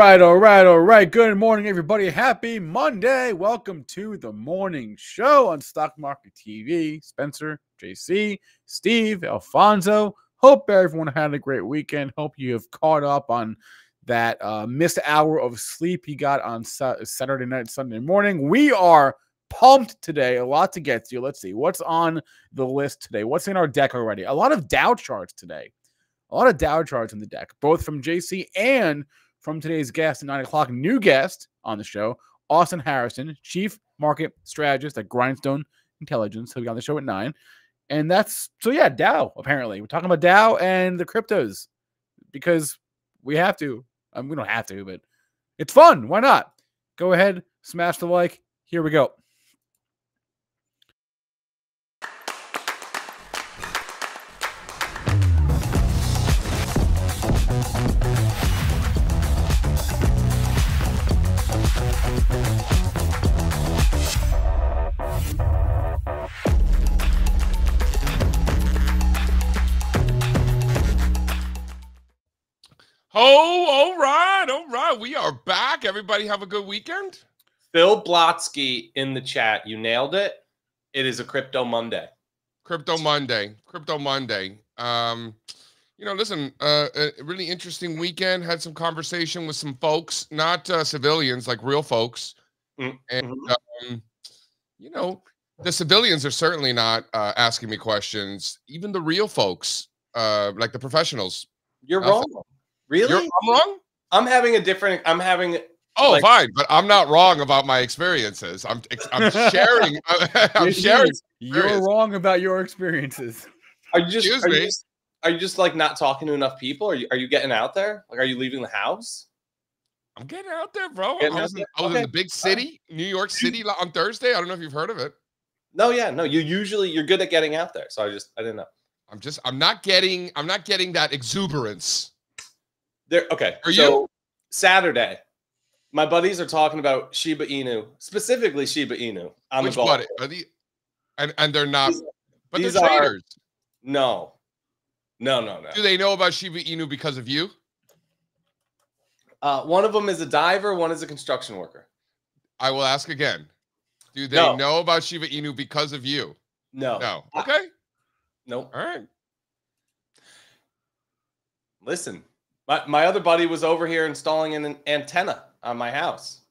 right, all right, all right. Good morning, everybody. Happy Monday. Welcome to the morning show on Stock Market TV. Spencer, JC, Steve, Alfonso. Hope everyone had a great weekend. Hope you have caught up on that uh, missed hour of sleep you got on sa- Saturday night, Sunday morning. We are pumped today. A lot to get to. Let's see what's on the list today. What's in our deck already? A lot of Dow charts today. A lot of Dow charts in the deck, both from JC and from today's guest at 9 o'clock. New guest on the show, Austin Harrison, Chief Market Strategist at Grindstone Intelligence. He'll be on the show at 9. And that's so, yeah, Dow, apparently. We're talking about Dow and the cryptos because we have to. I mean, we don't have to, but it's fun. Why not? Go ahead, smash the like. Here we go. Oh, all right, all right. We are back. Everybody have a good weekend. Phil Blotsky in the chat. You nailed it. It is a crypto Monday. Crypto Monday. Crypto Monday. Um, you know, listen, uh, a really interesting weekend. Had some conversation with some folks, not uh, civilians, like real folks. Mm, And mhm. um, you know, the civilians are certainly not uh, asking me questions. Even the real folks, uh, like the professionals. You're Nothing. wrong. Really? You're, I'm wrong. I'm having a different. I'm having. Oh, Like- fine, but I'm not wrong about my experiences. I'm I'm sharing. I'm JC, sharing. You're wrong about your experiences. Are you just? Excuse are you me? just, are you just like not talking to enough people? Are you? Are you getting out there? Like, are you leaving the house? I'm getting out there, bro. Getting I was, in. I was in the big city, New York City, on Thursday. I don't know if you've heard of it. No, yeah, no. You usually you're good at getting out there. So I just I didn't know. I'm just, I'm not getting, I'm not getting that exuberance. There. Okay. Are so Saturday, my buddies are talking about Shiba Inu, specifically Shiba Inu. On Which the buddy? Are the, and and they're not, These- but these they're are- traders. No. No, no, no. Do they know about Shiba Inu because of you? Uh, one of them is a diver. One is a construction worker. I will ask again. Do they No. know about Shiba Inu because of you? No. No. I- Okay. Nope. All right. Listen, my, my other buddy was over here installing an antenna on my house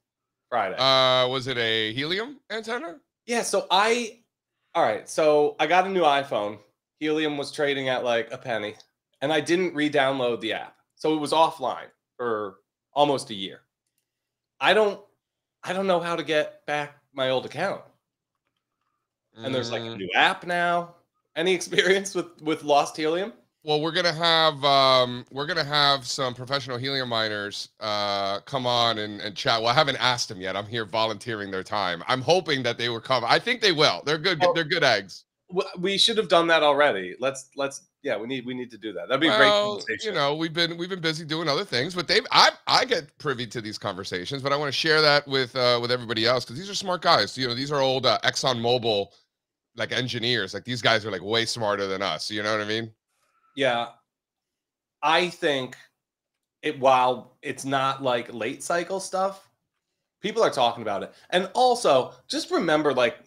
Friday. Uh, was it a helium antenna? yeah, so I, all right, so I got a new iPhone. Helium was trading at like a penny, and I didn't re download the app. So it was offline for almost a year. I don't, I don't know how to get back my old account. And there's like a Mm. new app now. Any experience with with lost helium? Well, we're gonna have um, we're gonna have some professional helium miners uh, come on and, and chat. Well, I haven't asked them yet. I'm here volunteering their time. I'm hoping that they will come. I think they will. They're good. Oh. They're good eggs. We should have done that already. Let's let's yeah, we need we need to do that. That'd be a great Well, conversation. you know, we've been we've been busy doing other things, but they've I I get privy to these conversations, but I want to share that with uh, with everybody else because these are smart guys. You know, these are old uh, Exxon Mobil like engineers. Like these guys are like way smarter than us. You know what I mean? Yeah. I think it while it's not like late cycle stuff, people are talking about it. And also, just remember like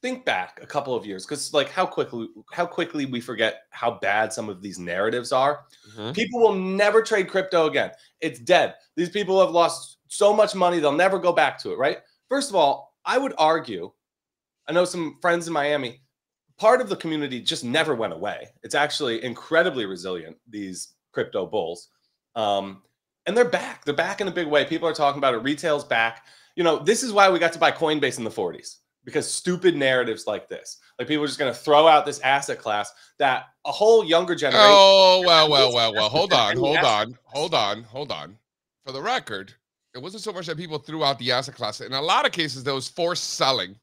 think back a couple of years cuz like how quickly how quickly we forget how bad some of these narratives are. Mm-hmm. People will never trade crypto again. It's dead. These people have lost so much money, they'll never go back to it, right? First of all, I would argue, I know some friends in Miami, part of the community just never went away. It's actually incredibly resilient, these crypto bulls. Um, and they're back. They're back in a big way. People are talking about it. Retail's back. You know, this is why we got to buy Coinbase in the 40s because stupid narratives like this. Like people are just going to throw out this asset class that a whole younger generation. Oh well, well, well, well. Hold on, hold on, hold on, hold on. For the record, it wasn't so much that people threw out the asset class. In a lot of cases, there was forced selling,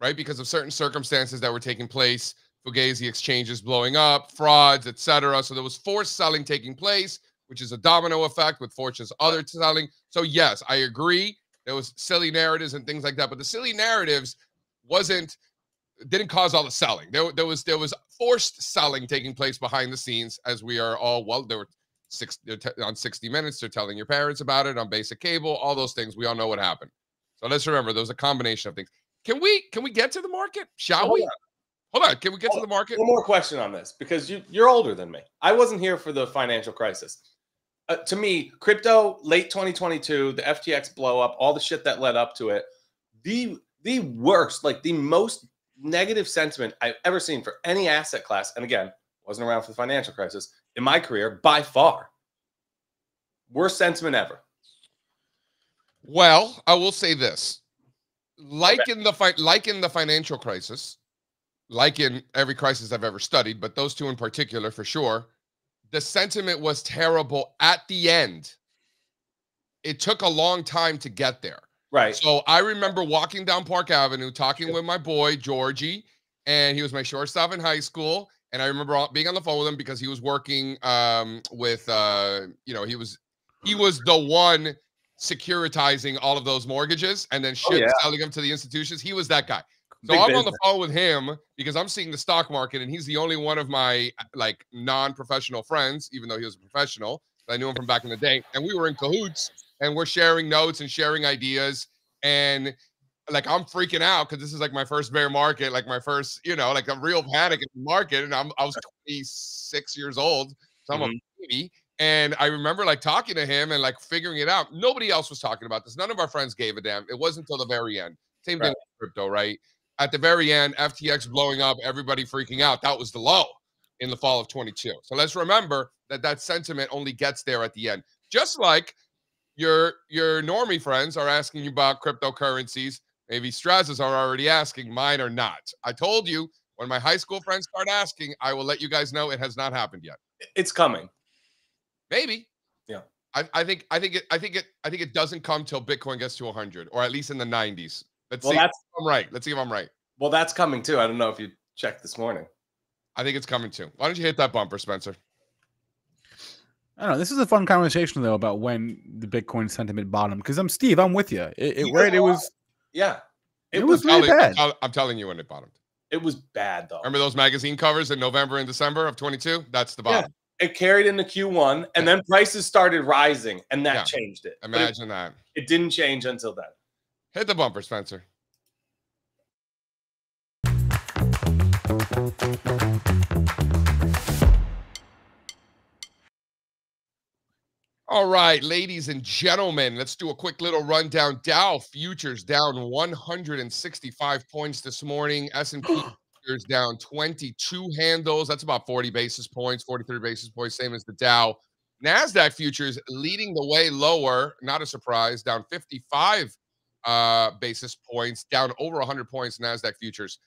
right? Because of certain circumstances that were taking place, Fugazi exchanges blowing up, frauds, etc. So there was forced selling taking place, which is a domino effect with Fortune's other selling. So yes, I agree. There was silly narratives and things like that, but the silly narratives wasn't didn't cause all the selling. There, there was there was forced selling taking place behind the scenes, as we are all well. There were six on 60 minutes they're telling your parents about it on basic cable all those things we all know what happened so let's remember there's a combination of things can we can we get to the market shall Hold we on. hold on can we get to the market One more question on this because you, you're older than me. I wasn't here for the financial crisis. Uh, to me, crypto, late 2022, the FTX blow up, all the shit that led up to it, the the worst, like the most negative sentiment I've ever seen for any asset class. And again, wasn't around for the financial crisis in my career by far. Worst sentiment ever. Well, I will say this: like in the fi- like in the financial crisis, like in every crisis I've ever studied, but those two in particular for sure, the sentiment was terrible at the end. It took a long time to get there. Right. So I remember walking down Park Avenue, talking with my boy Georgie, and he was my shortstop in high school. And I remember being on the phone with him because he was working um, with, uh, you know, he was he was the one securitizing all of those mortgages and then oh, shit, Oh, yeah. selling them to the institutions. He was that guy. So Big I'm on the business. phone with him because I'm seeing the stock market, and he's the only one of my uh, like non-professional friends, even though he was a professional. I knew him from back in the day, and we were in cahoots, and we're sharing notes and sharing ideas, and like I'm freaking out because this is like my first bear market, like my first, you know, like a real panic in the market, and I'm I was 26 years old, so I'm a mm-hmm. baby. And I remember like talking to him and like figuring it out. Nobody else was talking about this. None of our friends gave a damn. It wasn't until the very end. Same thing Right. with crypto, right? At the very end, FTX blowing up, everybody freaking out. That was the low in the fall of 22. So let's remember that that sentiment only gets there at the end. Just like your your normie friends are asking you about cryptocurrencies, maybe Strazza's are already asking, mine are not. I told you when my high school friends start asking, I will let you guys know it has not happened yet. It's coming. Maybe. Yeah. I, I think I think it I think it I think it doesn't come till Bitcoin gets to 100 or at least in the 90s. Let's Well, see if I'm right. Let's see if I'm right. well, that's coming too. I don't know if you checked this morning. I think it's coming too. Why don't you hit that bumper, Spencer? I don't know. This is a fun conversation though about when the Bitcoin sentiment bottomed. Because I'm Steve. I'm with you. It, it You right. It was. Yeah. It, It was, was really I'm, bad. I'm telling you when it bottomed. it was bad though. Remember those magazine covers in November and December of 22? That's the Yeah. bottom. It carried into Q1 and then prices started rising and that Yeah. changed it. But it, Imagine that. it didn't change until then. Hit the bumper, Spencer. All right, ladies and gentlemen, let's do a quick little rundown. Dow futures down 165 points this morning. S&P futures down 22 handles. That's about 40 basis points, 43 basis points, same as the Dow. Nasdaq futures leading the way lower, not a surprise, down 55 uh, basis points, down over 100 points. Nasdaq futures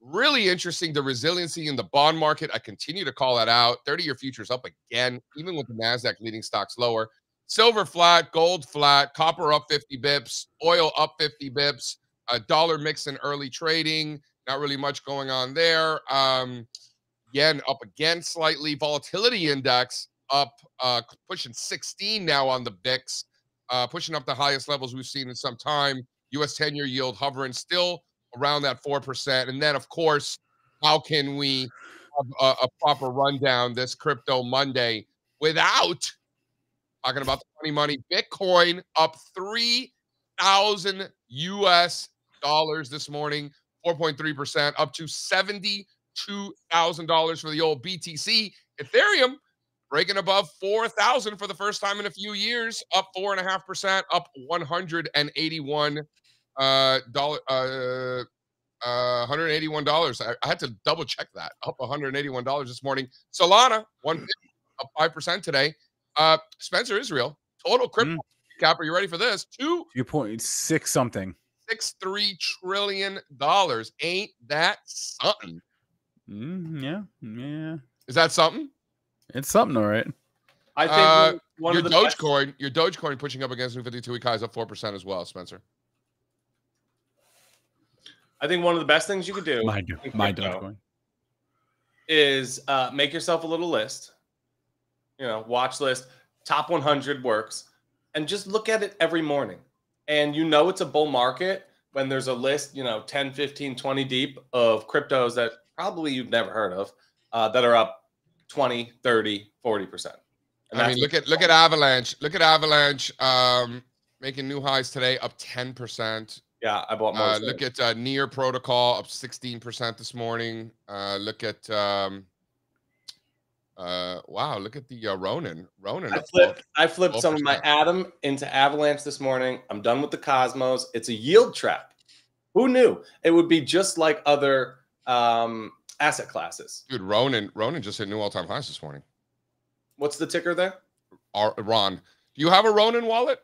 really interesting. The resiliency in the bond market. I continue to call that out. 30 year futures up again, even with the NASDAQ leading stocks lower. Silver flat, gold flat, copper up 50 bips, oil up 50 bips, a dollar mix in early trading. Not really much going on there. Um, yen up again slightly. Volatility index up, uh, pushing 16 now on the VIX, uh, pushing up the highest levels we've seen in some time. US 10 year yield hovering still around that 4%. And then, of course, how can we have a, a proper rundown this crypto Monday without talking about the money money? Bitcoin up 3,000 US dollars this morning, 4.3%, up to $72,000 for the old BTC. Ethereum breaking above 4,000 for the first time in a few years, up 4.5%, up 181 uh dollar uh uh $181 I, I had to double check that up $181 this morning solana 150 up 5% today uh spencer israel total crypto Mm. cap are you ready for this two Your point six something. Six three trillion dollars ain't that something Mm, yeah, yeah. is that something It's something, all right. I think Uh, one your of the best- dogecoin your dogecoin pushing up against new 52 week highs up 4% as well spencer I think one of the best things you could do My my Dogecoin. is uh, make yourself a little list. You know, watch list, top 100 works, and just look at it every morning. And you know it's a bull market when there's a list, you know, 10, 15, 20 deep of cryptos that probably you've never heard of uh, that are up 20, 30, 40%. And I mean, look at look at Avalanche. Look at Avalanche um, making new highs today, up ten percent. yeah, I bought Uh, look at uh, Near Protocol up sixteen percent this morning. Uh, look at um, uh, wow, look at the uh, Ronin. Ronin. I flipped. I flipped some of my 12%. Atom into Avalanche this morning. I'm done with the Cosmos. It's a yield trap. Who knew it would be just like other um, asset classes? Dude, Ronin. Ronin just hit new all-time highs this morning. What's the ticker there? Ar- Ron, do you have a Ronin wallet?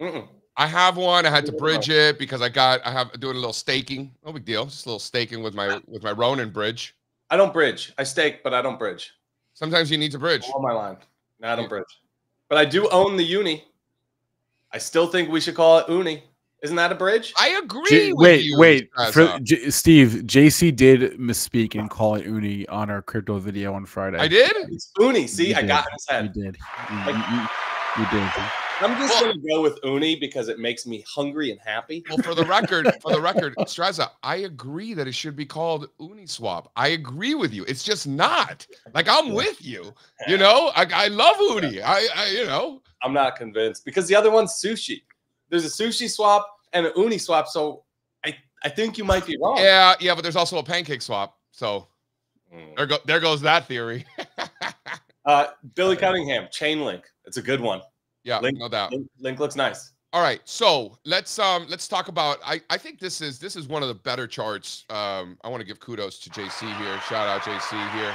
Mm-mm. I have one. I had to bridge it because I got I have doing a little staking. No big deal. Just a little staking with my with my Ronin bridge. I don't bridge. I stake, but I don't bridge. Sometimes you need to bridge. All my line. No, I don't Yeah. bridge. But I do own the uni. I still think we should call it uni. Isn't that a bridge? I agree. J- with wait, you, wait. For, J- Steve, JC did misspeak and call it Uni on our crypto video on Friday. I did. It's uni. See, You I did. got in his You did. You, you, you, you did. I'm just Well- gonna go with uni because it makes me hungry and happy. Well, for the record, for the record, Strazza, I agree that it should be called Uniswap. I agree with you. It's just not. Like I'm with you. You know, I, I love Uni. I, I, you know, I'm not convinced because the other one's sushi. There's a SushiSwap and an Uniswap. So I, I think you might be wrong. yeah, yeah. But there's also a PancakeSwap. So Mm. there go there goes that theory. Uh, Billy Cunningham, Chainlink. It's a good one. Yeah, Link- no doubt. Link, link looks nice. All right, so let's um let's talk about. I I think this is this is one of the better charts. Um, I want to give kudos to JC here. Shout out JC here.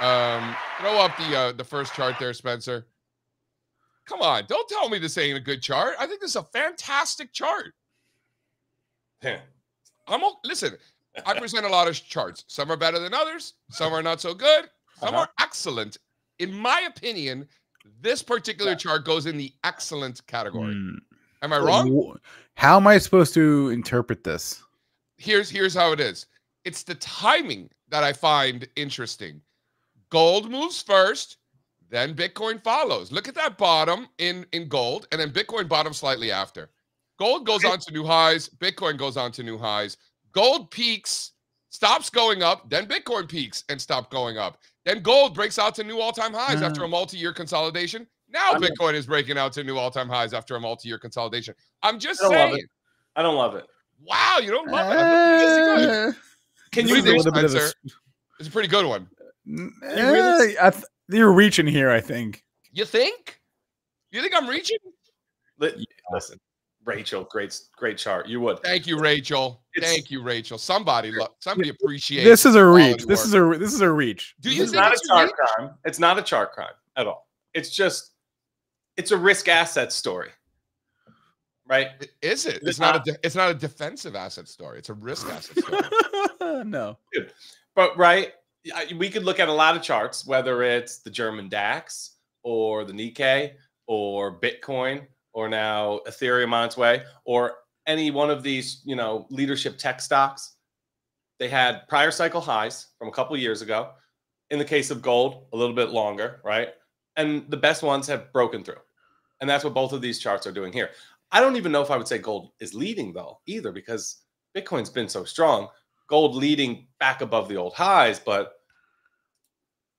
Um, throw up the uh, the first chart there, Spencer. Come on, don't tell me this ain't a good chart. I think this is a fantastic chart. I'm listen. I present a lot of charts. Some are better than others. Some are not so good. Some Uh-huh. are excellent. In my opinion, this particular chart goes in the excellent category. Mm. Am I wrong? How am I supposed to interpret this? here's here's how it is. It's the timing that I find interesting. Gold moves first, then Bitcoin follows. Look at that bottom in in gold, and then Bitcoin bottom slightly after. Gold goes on to new highs, Bitcoin goes on to new highs. Gold peaks, stops going up, then Bitcoin peaks and stop going up. Then gold breaks out to new all-time highs after a multi-year consolidation. Now I'm- Bitcoin is breaking out to new all-time highs after a multi-year consolidation. I'm just I don't love saying. it. I don't love it. Wow, you don't love it. I think it's good. Uh, Can you do you think, a little bit of a Spencer? It's a pretty good one. n- really- eh, I th- you're reaching here, I think. You think? You think I'm reaching? listen? Rachel, great, great chart. You would. Thank you, Rachel. It's- Thank you, Rachel. Somebody, lo- somebody appreciate This is a reach. This work. is a this is a reach. Do you it's think not a it's chart unique? crime. It's not a chart crime at all. It's just, it's a risk asset story, right? Is it? It's It's not a. not. De- it's not a defensive asset story. It's a risk asset story. no. But right, we could look at a lot of charts, whether it's the German DAX or the Nikkei or Bitcoin or now Ethereum on its way or any one of these, you know, leadership tech stocks. They had prior cycle highs from a couple years ago. In the case of gold, a little bit longer, right? And the best ones have broken through. And that's what both of these charts are doing here. I don't even know if I would say gold is leading though, either, because Bitcoin's been so strong gold leading back above the old highs, but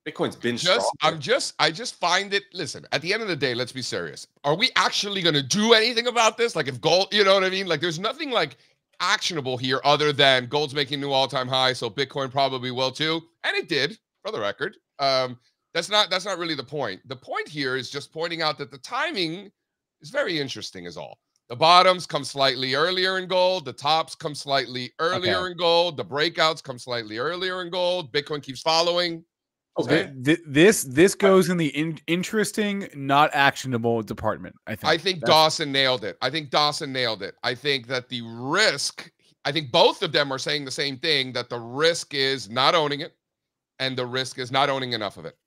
Bitcoin's been just, strong. I'm just, I just find it. Listen, at the end of the day, let's be serious. Are we actually going to do anything about this? Like, if gold, you know what I mean? Like, there's nothing like actionable here other than gold's making new all-time high, so Bitcoin probably will too, and it did, for the record. Um, that's not that's not really the point. The point here is just pointing out that the timing is very interesting, is all. The bottoms come slightly earlier in gold. The tops come slightly earlier in gold. The breakouts come slightly earlier in gold. Bitcoin keeps following. Okay. Th- th- this this goes in the in- interesting, not actionable department. I think. I think That's- Dawson nailed it. I think Dawson nailed it. I think that the risk, I think both of them are saying the same thing that the risk is not owning it and the risk is not owning enough of it.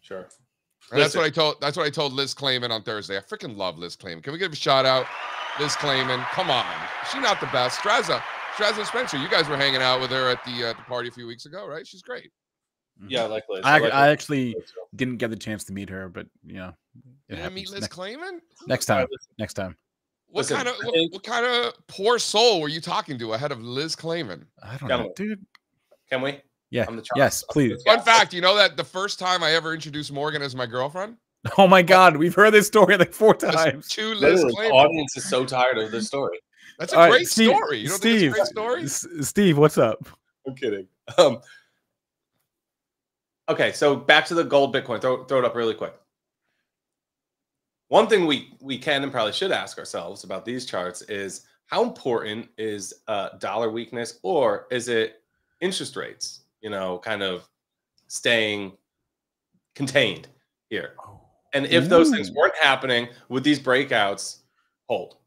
Sure. And that's what I told that's what I told Liz Claman on Thursday. I freaking love Liz Claman. Can we give a shout out? Liz Claman. Come on. she's not the best? Strazza. Strazza Spencer, you guys were hanging out with her at the uh, the party a few weeks ago, right? She's great. Yeah, I like Liz. I, like I Liz. actually didn't get the chance to meet her, but you know, it You meet. Liz next, Claman? next time. Next time. What Listen, kind of what, what kind of poor soul were you talking to ahead of Liz Claman? I don't know, Gentlemen. dude. Can we? Yeah. I'm the. Yes, please. the Fun chart. fact, you know that the first time I ever introduced Morgan as my girlfriend, Oh my God, we've heard this story like four times. two Liz Literally, the audience is so tired of this story. That's a All right, great Steve- story. You don't think Steve, it's a great story? S- Steve, what's up? I'm kidding. Um, okay, so back to the gold Bitcoin. Throw, throw it up really quick. One thing we we can and probably should ask ourselves about these charts is how important is uh, dollar weakness or is it interest rates? You know, kind of staying contained here. And if those things weren't happening, would these breakouts hold?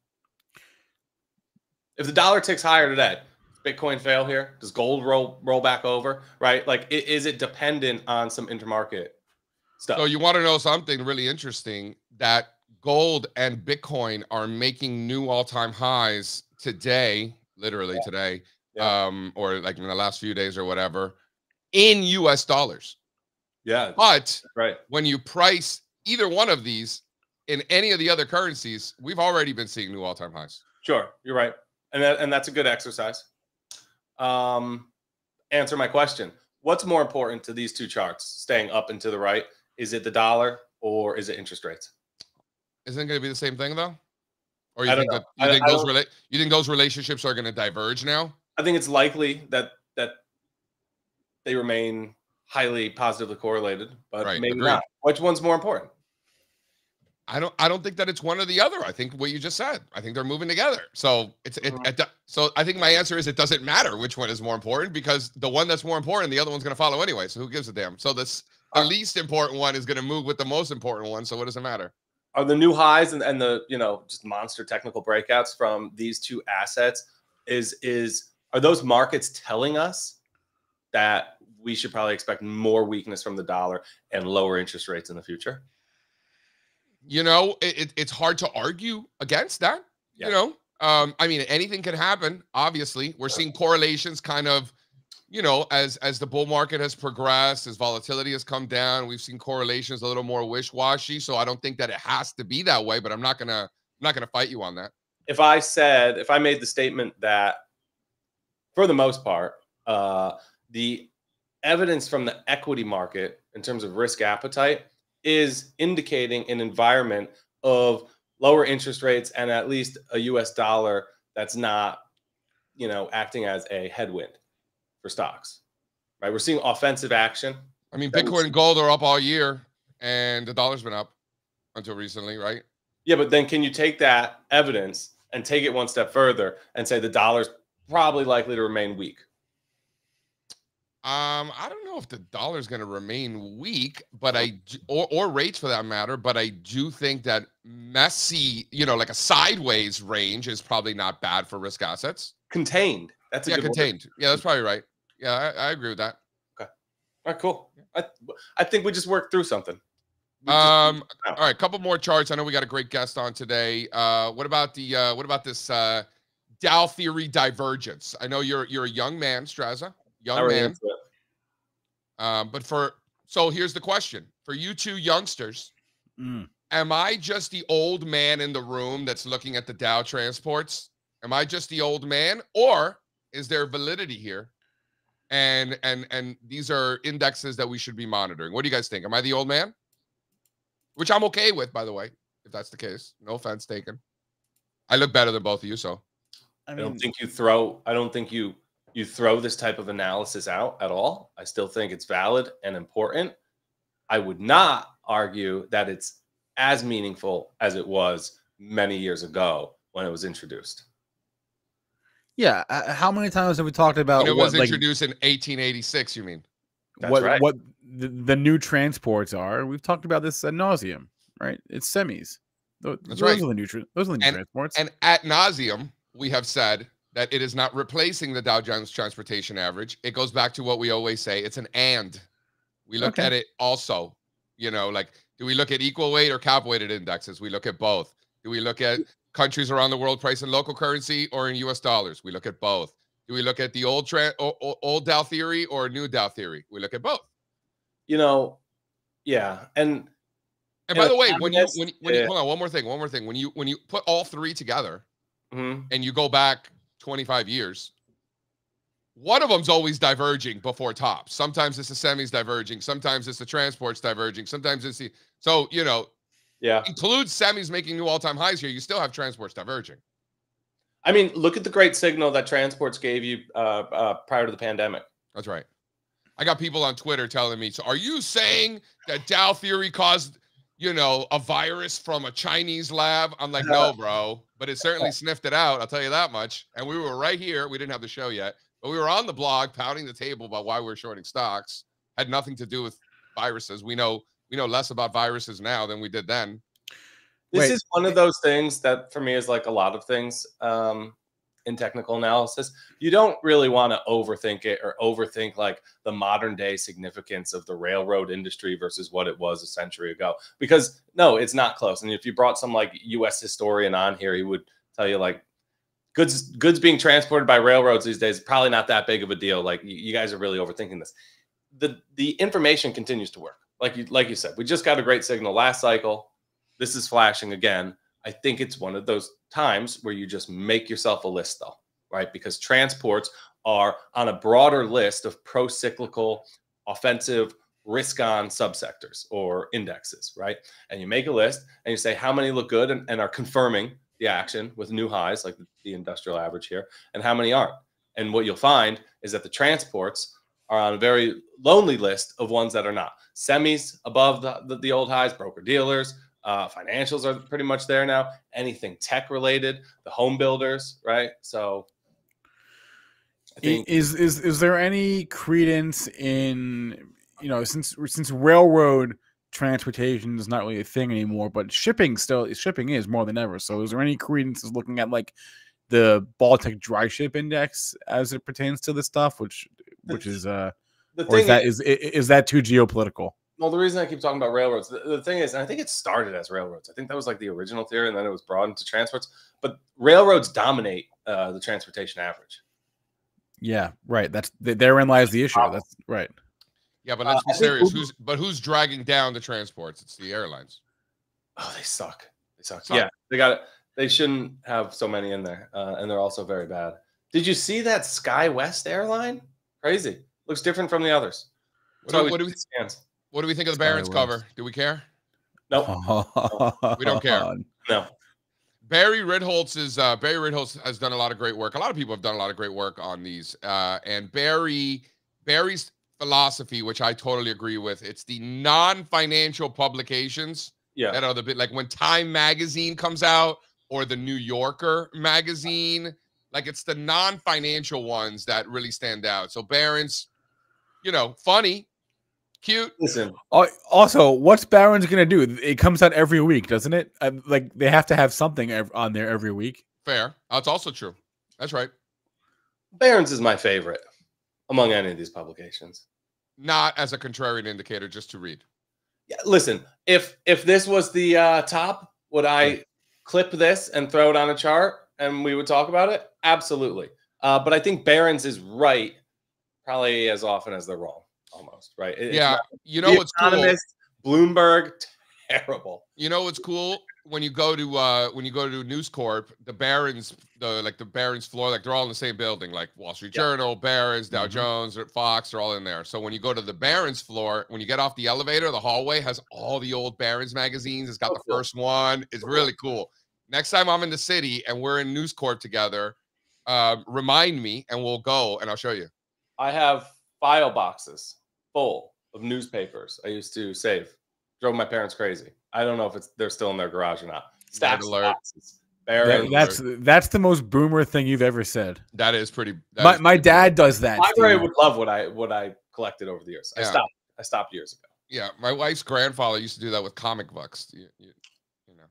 If the dollar ticks higher today, Bitcoin fail here? Does gold roll roll back over? Right? Like, is it dependent on some intermarket stuff? So you want to know something really interesting that gold and Bitcoin are making new all-time highs today, literally today, Yeah. um, or like in the last few days or whatever, in US dollars. yeah, But right. when you price either one of these in any of the other currencies, we've already been seeing new all-time highs. Sure, you're right, and that, and that's a good exercise. Um, answer my question: What's more important to these two charts, staying up and to the right? Is it the dollar or is it interest rates? Isn't it going to be the same thing though? Or you think know. that you I- think those rela- you think those relationships are going to diverge now? I think it's likely that that they remain highly positively correlated, but Right, maybe agreed. not. Which one's more important? I don't I don't think that it's one or the other. I think what you just said. I think they're moving together. So it's it, Mhm. it so I think my answer is it doesn't matter which one is more important because the one that's more important, the other one's going to follow anyway. So who gives a damn? So this the Uh, least important one is going to move with the most important one. So what does it matter? Are the new highs and, and the you know just monster technical breakouts from these two assets is is are those markets telling us that we should probably expect more weakness from the dollar and lower interest rates in the future? You know, it, it- it's hard to argue against that. Yeah. You know, um, I mean, anything can happen. Obviously, we're seeing correlations kind of, you know, as as the bull market has progressed, as volatility has come down, we've seen correlations a little more wish-washy. So I don't think that it has to be that way, but I'm not gonna I'm not gonna fight you on that. if I said, if I made the statement that, for the most part, uh, the evidence from the equity market in terms of risk appetite is indicating an environment of lower interest rates and at least a US dollar that's not, you know, acting as a headwind for stocks. Right? We're seeing offensive action. I mean, Bitcoin and gold are up all year, and the dollar's been up until recently, right? Yeah, but then can you take that evidence and take it one step further and say the dollar's probably likely to remain weak? Um, I don't know if the dollar is going to remain weak, but I d- or or rates for that matter. But I do think that messy, you know, like a sideways range is probably not bad for risk assets. Contained. That's a yeah, good word. contained. Yeah, that's probably right. Yeah, I, I agree with that. Okay. All right, cool. I, I think we just worked through something. Um, all right, couple more charts. I know we got a great guest on today. Uh, what about the uh, what about this uh, Dow theory divergence? I know you're you're a young man, Strazza, young man. Into it. Um, but for so here's the question for you two youngsters: Mm. Am I just the old man in the room that's looking at the Dow transports? Am I just the old man, or is there validity here? And and and these are indexes that we should be monitoring. What do you guys think? Am I the old man? Which I'm okay with, by the way, if that's the case. No offense taken. I look better than both of you, so I I don't think you throw. I don't think you you throw this type of analysis out at all. I still think it's valid and important. I would not argue that it's as meaningful as it was many years ago when it was introduced. yeah. uh, How many times have we talked about when it what, was like, introduced in 1886, you mean? That's what right. what the, the new transports are? We've talked about this ad nauseum, right? It's semis. Tho- That's those right. are the new tra- those are the new And- transports. And at nauseum, we have said that it is not replacing the Dow Jones Transportation Average. It goes back to what we always say: it's an and. We look Okay. at it also. You know, like do we look at equal weight or cap weighted indexes? We look at both. Do we look at countries around the world price in local currency or in U.S. dollars? We look at both. Do we look at the old tra- o- o- old Dow theory or new Dow theory? We look at both. You know, yeah, and And Yeah, by the way, when you cabinets, when, you- when you hold on, one more thing, one more thing. When you when you put all three together, mhm, and you go back 25 years, one of them's always diverging before top. Sometimes it's the semis diverging, sometimes it's the transports diverging, sometimes it's the so you know Yeah. includes semis making new all-time highs here, you still have transports diverging. I mean, look at the great signal that transports gave you uh, uh, prior to the pandemic. That's right. I got people on Twitter telling me, so are you saying that Dow theory caused, you know, a virus from a Chinese lab? I'm like, no, bro, but it certainly sniffed it out. I'll tell you that much. And we were right here. We didn't have the show yet, but we were on the blog pounding the table about why we are shorting stocks. Had nothing to do with viruses. We know we know less about viruses now than we did then. This Wait. is one of those things that for me is like a lot of things um, in technical analysis. You don't really want to overthink it or overthink like the modern day significance of the railroad industry versus what it was a century ago. Because no, it's not close. And if you brought some like U.S. historian on here, he would tell you like goods goods being transported by railroads these days probably not that big of a deal. Like you, guys are really overthinking this. The the information continues to work. Like you like you said, we just got a great signal last cycle this is flashing again. I think it's one of those times where you just make yourself a list, though, right? Because transports are on a broader list of pro cyclical, offensive, risk on subsectors or indexes, right? And you make a list and you say how many look good and, and are confirming the action with new highs, like the industrial average here, and how many aren't. And what you'll find is that the transports are on a very lonely list of ones that are not. Semis above the, the, the old highs, broker dealers, uh, financials are pretty much there now. Anything tech related, the home builders, right? So, think Is is is there any credence in you know since since railroad transportation is not really a thing anymore, but shipping still shipping is more than ever. So is there any credence is looking at like the Baltic dry ship index as it pertains to this stuff, which which is uh the or is that is, is is that too geopolitical? Well, the reason I keep talking about railroads, the, the thing is, and I think it started as railroads. I think that was like the original theory, and then it was broadened to transports. But railroads dominate uh, the transportation average. Yeah, right. That's th- therein lies the issue. That's right. Yeah, but Uh, let's be I think serious. Uber- Who's but who's dragging down the transports? It's the airlines. Oh, they suck. They suck. Suck. Yeah, they got it. They shouldn't have so many in there, uh, and they're also very bad. Did you see that SkyWest airline? Crazy. Looks different from the others. What That's do, why what do we scans. What do we think of the Barron's cover? Do we care? Nope. We don't care. No. Barry Ritholtz is uh, Barry Ritholtz has done a lot of great work. A lot of people have done a lot of great work on these. Uh, and Barry Barry's philosophy, which I totally agree with, it's the non-financial publications Yeah. that are the bit like when Time Magazine comes out or the New Yorker magazine, like it's the non-financial ones that really stand out. So Barron's, you know, funny, cute. Listen, Also, what's Barron's gonna do? It comes out every week, doesn't it? Uh, Like they have to have something on there every week. Fair. That's also true. That's right. Barron's is my favorite among any of these publications. Not as a contrarian indicator, just to read. Yeah, listen, if if this was the uh, top, would I clip this and throw it on a chart and we would talk about it? Absolutely. Uh, but I think Barron's is right probably as often as they're wrong, almost right. It- yeah. not- You know what's cool? Economist, Bloomberg, terrible. You know what's cool when you go to uh when you go to News Corp, the Barron's, the like the Barron's floor, like they're all in the same building, like Wall Street Yeah. Journal, Barron's, Dow Mhm. Jones, or Fox, they're all in there. So when you go to the Barron's floor, when you get off the elevator, the hallway has all the old Barron's magazines. It's got Oh, the cool. first one. It's Cool. really cool. Next time I'm in the city and we're in News Corp together, um, remind me and we'll go and I'll show you. I have file boxes full of newspapers I used to save. Drove my parents crazy. I don't know if it's they're still in their garage or not. Stacks alert. boxes. That- that's that's the most boomer thing you've ever said. That is pretty. that My is my pretty cool. dad does that. library Steve. would love what I what I collected over the years. I stopped. I stopped years ago. Yeah, my wife's grandfather used to do that with comic books. You, you, you know.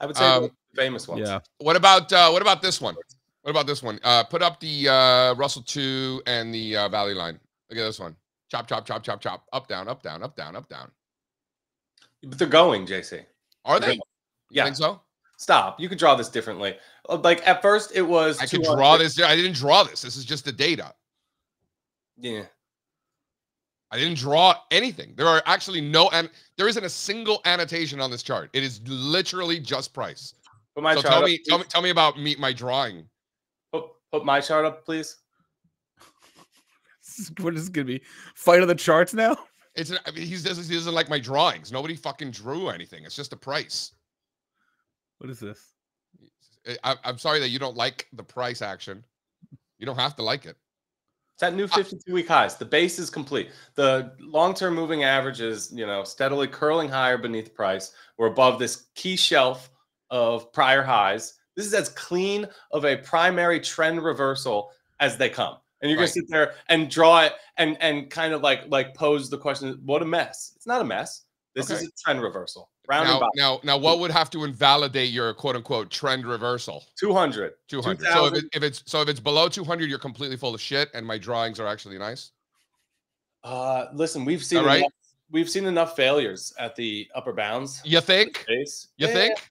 I would say Um, the famous ones. Yeah. What about uh, what about this one? What about this one? Uh, put up the uh, Russell two and the uh, Value Line. Look at this one. Chop, chop, chop, chop, chop. Up, down, up, down, up, down, up, down. But they're going, JC. Are. You Yeah. think so? Stop. You could draw this differently. Uh, Like at first it was I could draw this. I didn't draw this. This is just the data. Yeah. I didn't draw anything. There are actually no and there isn't a single annotation on this chart. It is literally just price. Put my so chart tell up, me, tell me, tell me about me my drawing. Put, put my chart up, please. What is gonna be? Fight of the charts now? It's I mean, he doesn't he doesn't like my drawings. Nobody fucking drew anything. It's just a price. What is this? I, I'm sorry that you don't like the price action. You don't have to like it. It's at new 52 week highs. The base is complete. The long term moving average is, you know, steadily curling higher beneath price. We're above this key shelf of prior highs. This is as clean of a primary trend reversal as they come. And you're Right. gonna sit there and draw it and and kind of like like pose the question, what a mess. It's not a mess. This is a trend reversal. Round Now, now, now, what would have to invalidate your quote unquote trend reversal? 200. 200. So if, it, if it's so if it's below 200, you're completely full of shit, and my drawings are actually nice. Uh, listen, we've seen right. enough, we've seen enough failures at the upper bounds. You think? You Yeah. think?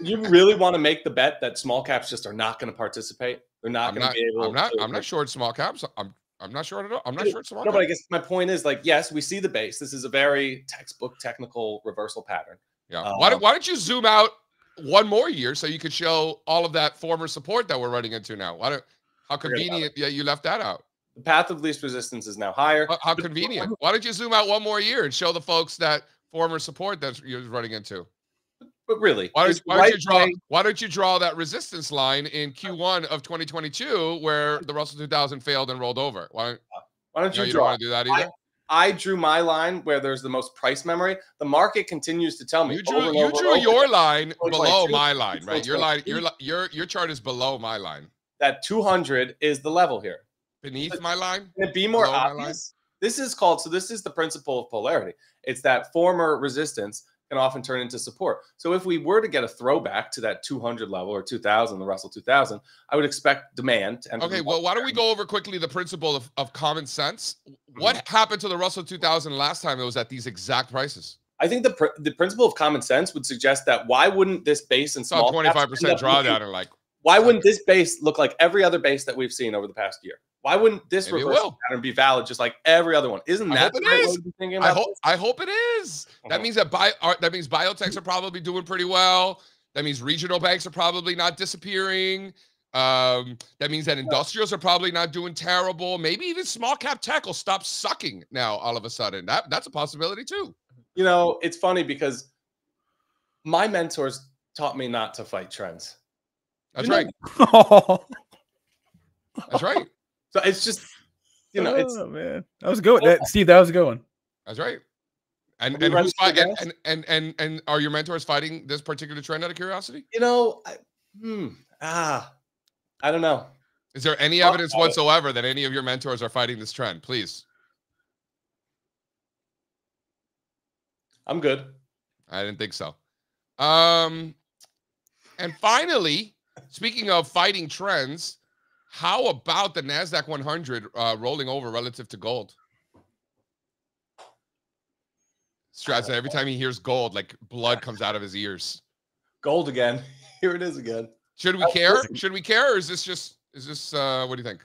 You really want to make the bet that small caps just are not going to participate? They're not I'm going to not. be able. I'm not. to, I'm not short small caps. I'm. I'm not sure at all. I'm not sure short small No, but I guess my point is like, yes, we see the base. This is a very textbook technical reversal pattern. Yeah. why, don't, um, why don't you zoom out one more year so you could show all of that former support that we're running into now? Why don't? How convenient. Yeah, you left that out. The path of least resistance is now higher. How, how convenient. Why don't you zoom out one more year and show the folks that former support that you're running into? But really, Why don't, why don't you draw? way- Why don't you draw that resistance line in Q1 of 2022 where the Russell 2000 failed and rolled over? Why don't, Why don't no, you you don't draw? want to do that either? I drew my line where there's the most price memory. The market continues to tell me. You drew and you over drew over your line 2022, below my line, right? Your line, your your your chart is below my line, that 200 is the level here. beneath my line. Can it be more Below obvious? This is called, so this is the principle of polarity. It's that former resistance can often turn into support. So if we were to get a throwback to that 200 level or 2000, the Russell 2000, I would expect demand to Okay, well, why don't we go over quickly the principle of, of common sense? Mm-hmm. What happened to the Russell 2000 last time it was at these exact prices? I think the pr- the principle of common sense would suggest that why wouldn't this base and small 25% end up looking- drawdown or like Why wouldn't this base look like every other base that we've seen over the past year? Why wouldn't this Maybe it reversal pattern be valid just like every other one? Isn't I that hope the it right is. way to be I hope this? I hope it is. That Uh-huh. means that bio are, that means biotechs are probably doing pretty well. That means regional banks are probably not disappearing. Um, that means that industrials are probably not doing terrible. Maybe even small cap tech will stop sucking now all of a sudden. That that's a possibility too. You know, it's funny because my mentors taught me not to fight trends. That's You know- right. That's right. So it's just, you know, it's man, that was good. That, Steve, that was a good one. That's right. And and who's this fight, and, and and and and are your mentors fighting this particular trend out of curiosity? you know, I, hmm, ah, I don't know. Is there any evidence about it. whatsoever that any of your mentors are fighting this trend? Please. I'm good. I didn't think so. Um, and finally, speaking of fighting trends, how about the Nasdaq 100 uh, rolling over relative to gold? Strat said every time he hears gold, like blood comes out of his ears. Gold again. Here it is again. Should we care? Should we care, or is this just is this uh what do you think?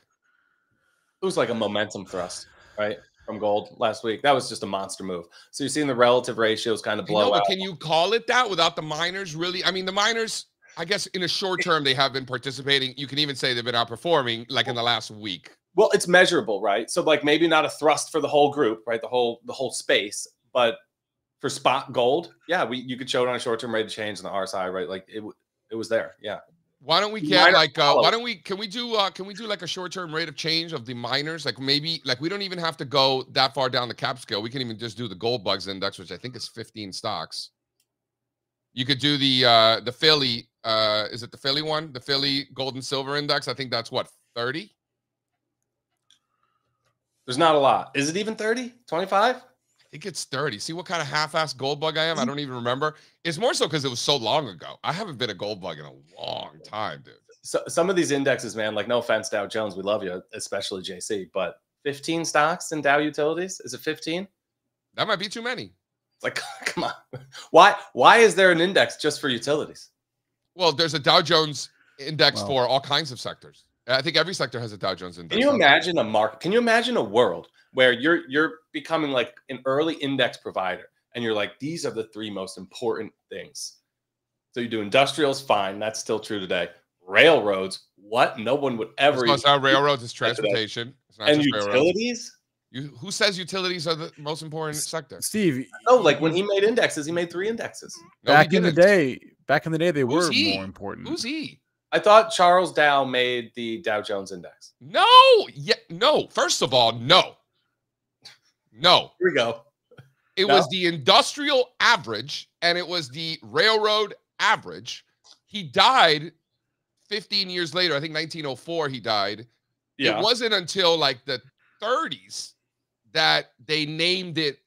It was like a momentum thrust, right? From gold last week. That was just a monster move. So you're seeing the relative ratios kind of You know, blow but out. can you call it that without the miners really? I mean, the miners, I guess in a short term, they have been participating. You can even say they've been outperforming like in the last week. Well, it's measurable, right? So like maybe not a thrust for the whole group, right? The whole the whole space, but for spot gold, yeah, we you could show it on a short term rate of change on the RSI, right? Like it it was there, yeah. Why don't we get like uh why don't we can we do uh can we do like a short-term rate of change of the miners? Like maybe like we don't even have to go that far down the cap scale. We can even just do the gold bugs index, which I think is 15 stocks. You could do the uh the Philly uh is it the Philly one? The Philly gold and silver index. I think that's what 30. There's not a lot. Is it even 30? 25? I think it's 30. See what kind of half-ass gold bug I am? I don't even remember. It's more so because it was so long ago. I haven't been a gold bug in a long time, dude. So some of these indexes, man, like no offense, Dow Jones, we love you, especially JC, but 15 stocks in Dow Utilities? Is it 15? That might be too many. It's like, come on. Why why is there an index just for utilities? Well, there's a Dow Jones index Wow. for all kinds of sectors. I think every sector has a Dow Jones index. Can you imagine a market? Can you imagine a world where you're you're becoming like an early index provider and you're like, these are the three most important things. So you do industrials, fine, that's still true today. Railroads, what? No one would ever It's even not railroads, it's transportation. It's not and just railroads. utilities. You, who says utilities are the most important sector? Steve, No, like when he made indexes, he made three indexes. No, back in the day, back in the day, they Who's were he? more important. Who's he? I thought Charles Dow made the Dow Jones Index. No, yeah, no. First of all, no, no. Here we go. It No? was the industrial average and it was the railroad average. He died 15 years later. I think 1904 he died. Yeah. It wasn't until like the 30s that they named it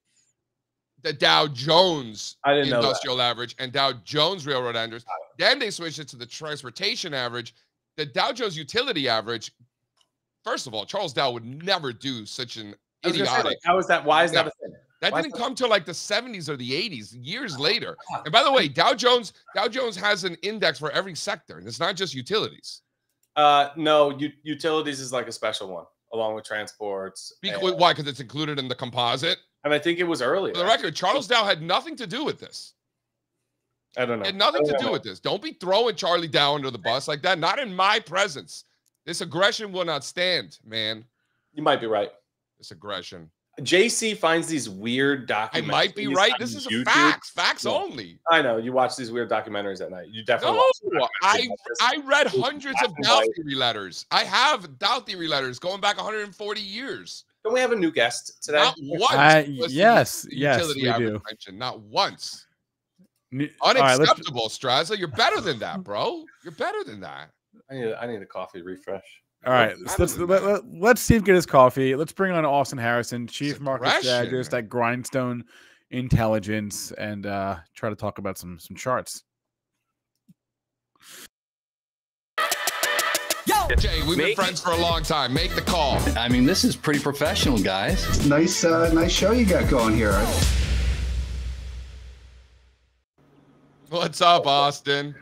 the Dow Jones I didn't know that. industrial average and Dow Jones railroad average. Then they switched it to the transportation average. The Dow Jones utility average. First of all, Charles Dow would never do such an idiotic. like, how is that? Why is Yeah. that a thing? That Why didn't come till like the 70s or the 80s, years later. And by the way, Dow Jones, Dow Jones has an index for every sector, and it's not just utilities. Uh, no, utilities is like a special one, along with transports. Because, and, why? Because it's included in the composite. and I think it was earlier. For the record, Charles Dow had nothing to do with this. I don't know. Had nothing to do know. with this. Don't be throwing Charlie Dow under the bus like that. Not in my presence. This aggression will not stand, man. You might be right. This aggression. JC finds these weird documentaries. I might be right. This is a YouTube. facts, facts Yeah. only. I know you watch these weird documentaries at night. You definitely. No, watch I. I read hundreds of black and Dow theory letters. I have Dow theory letters going back 140 years. Don't we have a new guest today? Not once. Uh, yes, yes, we do. Not once. N- all right, let's- Unacceptable, Strazza. You're better than that, bro. You're better than that. I need. I need a coffee refresh. All right, let's let's, happening let, let, let's Steve get his coffee. Let's bring on Austin Harrison, chief market aggression. strategist at Grindstone Intelligence, and uh, try to talk about some some charts. Jay, we've been Make- friends for a long time. Make the call. I mean, this is pretty professional, guys. Nice, uh, nice show you got going here. What's up, Austin?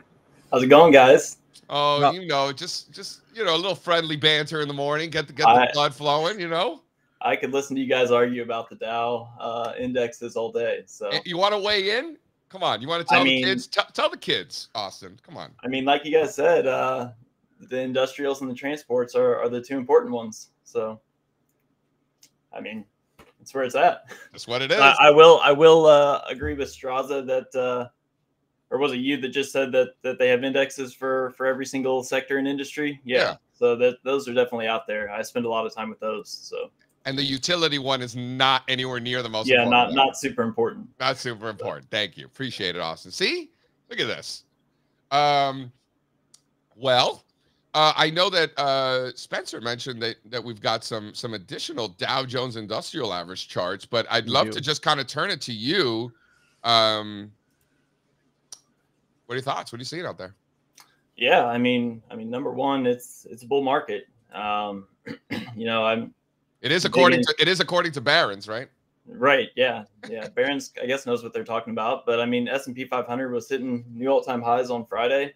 How's it going, guys? Oh, No. you know, just just you know, a little friendly banter in the morning. Get the get the I- blood flowing. You know, I could listen to you guys argue about the Dow uh, indexes all day. So, you want to weigh in? Come on, you want to I tell mean- the kids? T- tell the kids, Austin. Come on. I mean, like you guys said, uh, the industrials and the transports are, are the two important ones. So, I mean, that's where it's at. That's what it is. I, I will, I will uh, agree with Strazza that, uh, or was it you that just said that that they have indexes for for every single sector and industry? Yeah. Yeah. So that those are definitely out there. I spend a lot of time with those. So and the utility one is not anywhere near the most. yeah, important not one. not super important. Not super important. Thank you. Appreciate it, Austin. See? Look at this. Um, well, uh, I know that uh, Spencer mentioned that that we've got some some additional Dow Jones Industrial Average charts, but I'd love to just kind of turn it to you. Um, what are your thoughts? What are you seeing out there? Yeah, I mean, I mean, number one, it's it's a bull market. Um, you know, I'm It is according in. to it is according to Barron's, right? right. Yeah, yeah. Barron's, I guess, knows what they're talking about. But I mean, S and P 500 was hitting new all time highs on Friday.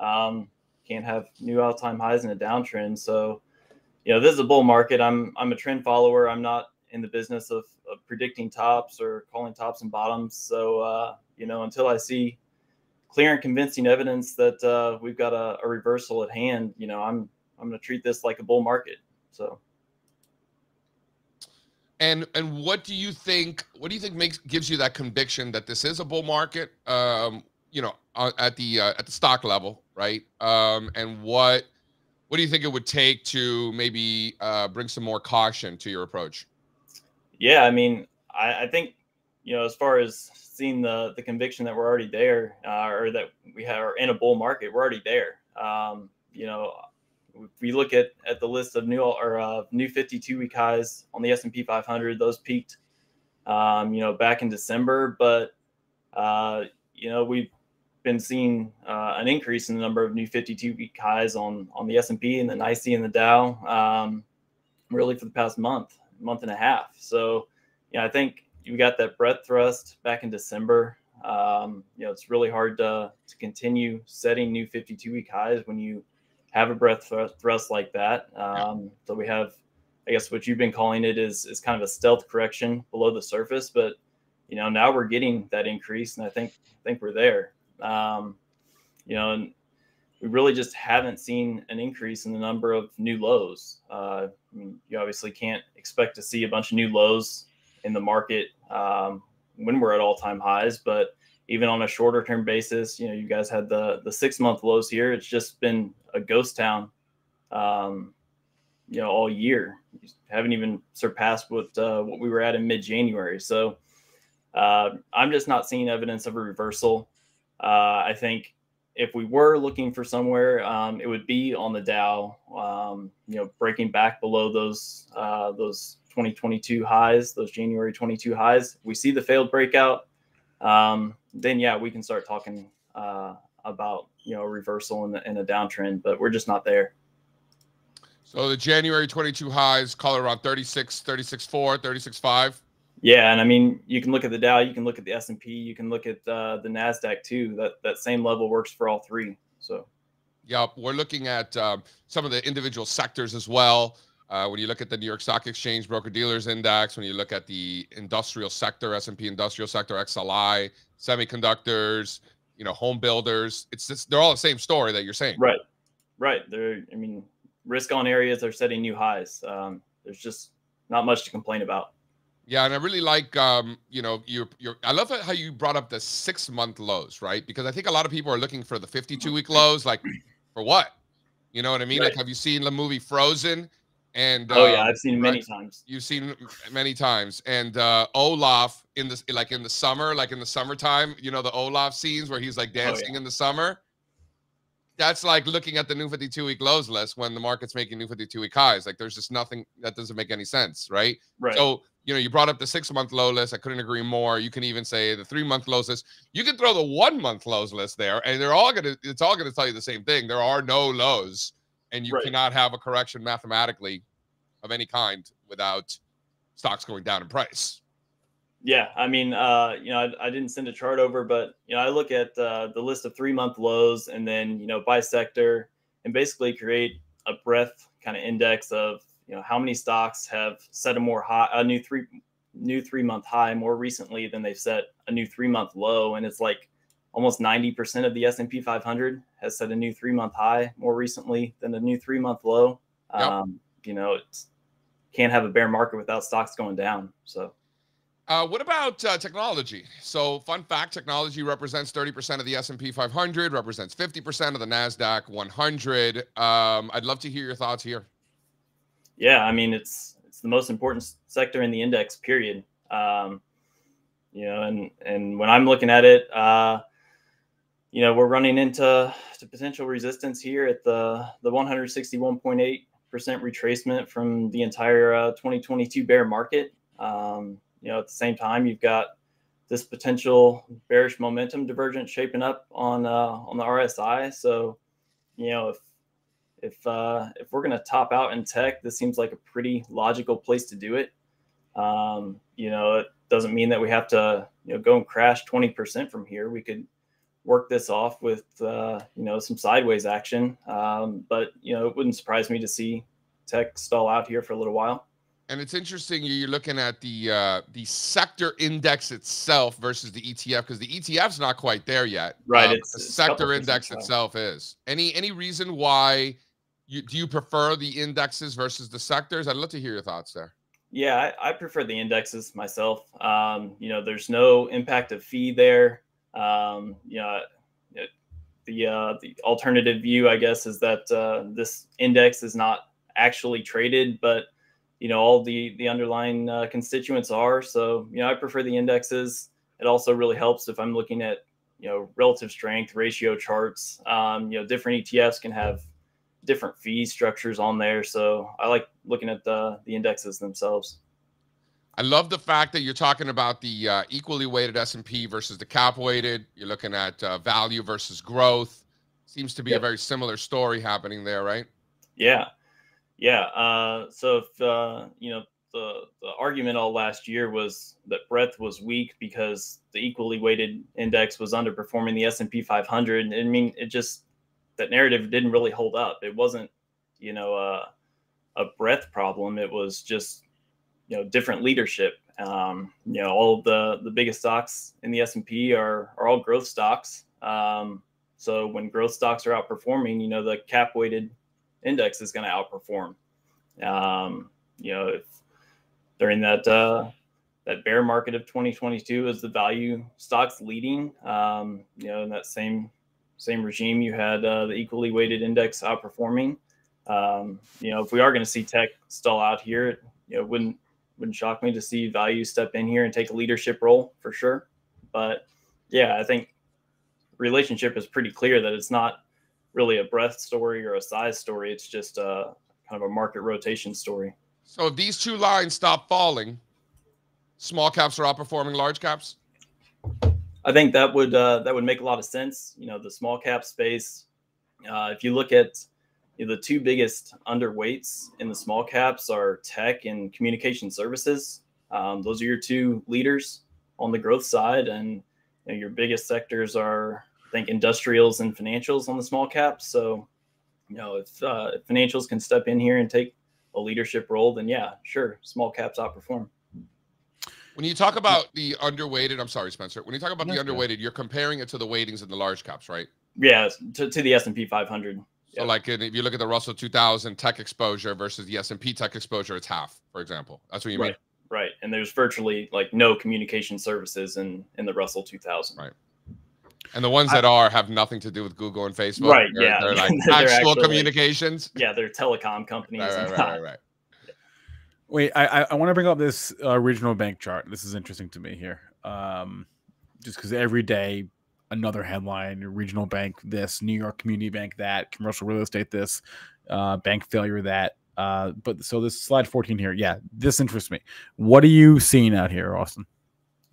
Um, can't have new all time highs in a downtrend. So, you know, this is a bull market. I'm I'm a trend follower. I'm not in the business of, of predicting tops or calling tops and bottoms. So, uh, you know, until I see clear and convincing evidence that uh, we've got a, a reversal at hand, you know, I'm I'm going to treat this like a bull market. So. And and what do you think? What do you think makes gives you that conviction that this is a bull market? Um, you know, uh, at the uh, at the stock level, right? Um, and what what do you think it would take to maybe uh, bring some more caution to your approach? Yeah, I mean, I, I think you know, as far as seeing the the conviction that we're already there, uh, or that we have, are in a bull market, we're already there. Um, you know, if we look at at the list of new or uh, new 52 week highs on the S and P 500. Those peaked, um, you know, back in December, but uh, you know we've been seeing uh, an increase in the number of new 52 week highs on on the S and P and the NYSE and the Dow, um, really for the past month, month and a half. So, yeah, I think you got that breadth thrust back in December. Um, you know, it's really hard to to continue setting new 52 week highs when you have a breadth thr- thrust like that. Um, so we have, I guess, what you've been calling it is is kind of a stealth correction below the surface, but you know now we're getting that increase, and I think I think we're there. Um, you know, and we really just haven't seen an increase in the number of new lows. Uh, I mean, you obviously can't expect to see a bunch of new lows in the market um, when we're at all time highs. But even on a shorter term basis, you know, you guys had the the six month lows here. It's just been a ghost town, um, you know, all year. You haven't even surpassed what uh, what we were at in mid January. So uh, I'm just not seeing evidence of a reversal. Uh, I think if we were looking for somewhere, um, it would be on the Dow. Um, you know, breaking back below those uh, those 2022 highs, those January 22 highs. We see the failed breakout. Um, then yeah, we can start talking uh, about you know reversal in a downtrend, but we're just not there. So the January 22 highs, call it around 36, 36.4, 36.5. Yeah, and I mean, you can look at the Dow, you can look at the S and P, you can look at uh, the Nasdaq too. That that same level works for all three. So, yep, we're looking at um, some of the individual sectors as well. Uh, when you look at the New York Stock Exchange Broker Dealers Index, when you look at the industrial sector, S and P industrial sector, XLI, semiconductors, you know, home builders, it's just they're all the same story that you're saying. Right, right. They're, I mean, risk on areas are setting new highs. Um, there's just not much to complain about. Yeah, and I really like um, you know, you you I love how you brought up the six month lows, right? Because I think a lot of people are looking for the 52 week lows, like for what? You know what I mean? Right. Like, have you seen the movie Frozen? And oh yeah, um, I've seen many times. You've seen many times. And uh Olaf in the like in the summer, like in the summertime, you know the Olaf scenes where he's like dancing oh, yeah. in the summer that's like looking at the new 52 week lows list when the market's making new 52 week highs. Like there's just nothing that doesn't make any sense, right? Right. So, you know, you brought up the six month low list. I couldn't agree more. You can even say the three month lows list. You can throw the one month lows list there, and they're all gonna it's all gonna tell you the same thing. There are no lows, and you right. cannot have a correction mathematically of any kind without stocks going down in price. Yeah, I mean, uh, you know, I, I, didn't send a chart over, but you know, I look at uh, the list of three month lows and then you know by sector and basically create a breadth kind of index of you know how many stocks have set a more high, a new three new three month high more recently than they've set a new three month low, and it's like almost 90% of the S&P 500 has set a new three month high more recently than a new three month low. Yep. Um, you know, it's can't have a bear market without stocks going down. So uh, what about uh, technology? So, fun fact: technology represents 30% of the S&P 500, represents 50% of the Nasdaq 100. Um, I'd love to hear your thoughts here. Yeah, I mean it's it's the most important sector in the index. Period. Um, you know, and and when I'm looking at it, uh, you know, we're running into to potential resistance here at the the 161.8 percent retracement from the entire uh, 2022 bear market. Um, you know, at the same time, you've got this potential bearish momentum divergence shaping up on uh, on the RSI. So, you know, if if uh, if we're going to top out in tech, this seems like a pretty logical place to do it. Um, you know, it doesn't mean that we have to you know go and crash twenty percent from here. We could work this off with uh, you know some sideways action. Um, but you know, it wouldn't surprise me to see tech stall out here for a little while. And it's interesting you're looking at the uh, the sector index itself versus the ETF because the ETF's not quite there yet. Right. Um, it's, the sector index itself is. Any any reason why you do you prefer the indexes versus the sectors? I'd love to hear your thoughts there. Yeah, I, I prefer the indexes myself. Um, you know, there's no impact of fee there. Um, you know, the uh, the alternative view, I guess, is that uh, this index is not actually traded, but you know all the the underlying uh, constituents are. So you know I prefer the indexes. It also really helps if I'm looking at you know relative strength ratio charts. Um, you know different ETFs can have different fee structures on there. So I like looking at the the indexes themselves. I love the fact that you're talking about the uh, equally weighted S&P versus the cap weighted. You're looking at uh, value versus growth. Seems to be yep. a very similar story happening there, right? Yeah, yeah. Uh, so if uh, you know the the argument all last year was that breadth was weak because the equally weighted index was underperforming the S and P 500. I mean, it just that narrative didn't really hold up. It wasn't you know a a breadth problem. It was just you know different leadership. Um, you know, all the the biggest stocks in the S and P are are all growth stocks. Um, so when growth stocks are outperforming, you know the cap weighted index is going to outperform. Um, you know, if during that uh, that bear market of 2022 is the value stocks leading. Um, you know, in that same same regime, you had uh, the equally weighted index outperforming. Um, you know, if we are going to see tech stall out here, you know, wouldn't wouldn't shock me to see value step in here and take a leadership role for sure. But yeah, I think relationship is pretty clear that it's not really a breadth story or a size story. It's just a kind of a market rotation story. So if these two lines stop falling, small caps are outperforming large caps. I think that would uh, that would make a lot of sense. You know, the small cap space. Uh, if you look at the two biggest underweights in the small caps are tech and communication services. Um, those are your two leaders on the growth side, and you know, your biggest sectors are I think industrials and financials on the small caps. So, you know, if, uh, if financials can step in here and take a leadership role, then yeah, sure, small caps outperform. When you talk about the underweighted, I'm sorry, Spencer. When you talk about the underweighted, you're comparing it to the weightings in the large caps, right? Yeah, to, to the S and P 500. So, like, if you look at the Russell 2000 tech exposure versus the S&P tech exposure, it's half, for example. That's what you right, mean, right? And there's virtually like no communication services in in the Russell 2000. Right. And the ones that are have nothing to do with Google and Facebook. Right, They're, yeah. They're like They're actual actually, communications. Yeah, they're telecom companies. Right, and right, not- right, right, right. Wait, I I, I want to bring up this uh, regional bank chart. This is interesting to me here. Um, just because every day another headline: regional bank this, New York Community Bank that, commercial real estate this, uh, bank failure that. Uh, but so this slide 14 here, yeah, this interests me. What are you seeing out here, Austin?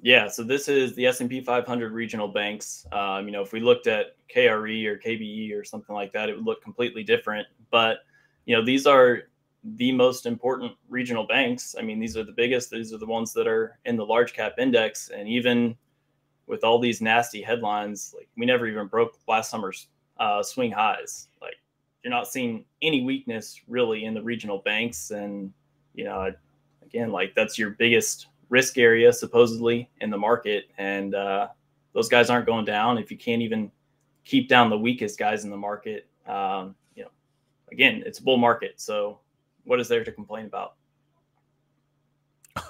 Yeah, so this is the S&P 500 regional banks. Um, you know, if we looked at KRE or KBE or something like that, it would look completely different. But you know, these are the most important regional banks. I mean, these are the biggest. These are the ones that are in the large cap index. And even with all these nasty headlines, like we never even broke last summer's uh, swing highs. Like you're not seeing any weakness really in the regional banks. And you know, again, like that's your biggest risk area supposedly in the market and uh, those guys aren't going down if you can't even keep down the weakest guys in the market um, you know again it's a bull market so what is there to complain about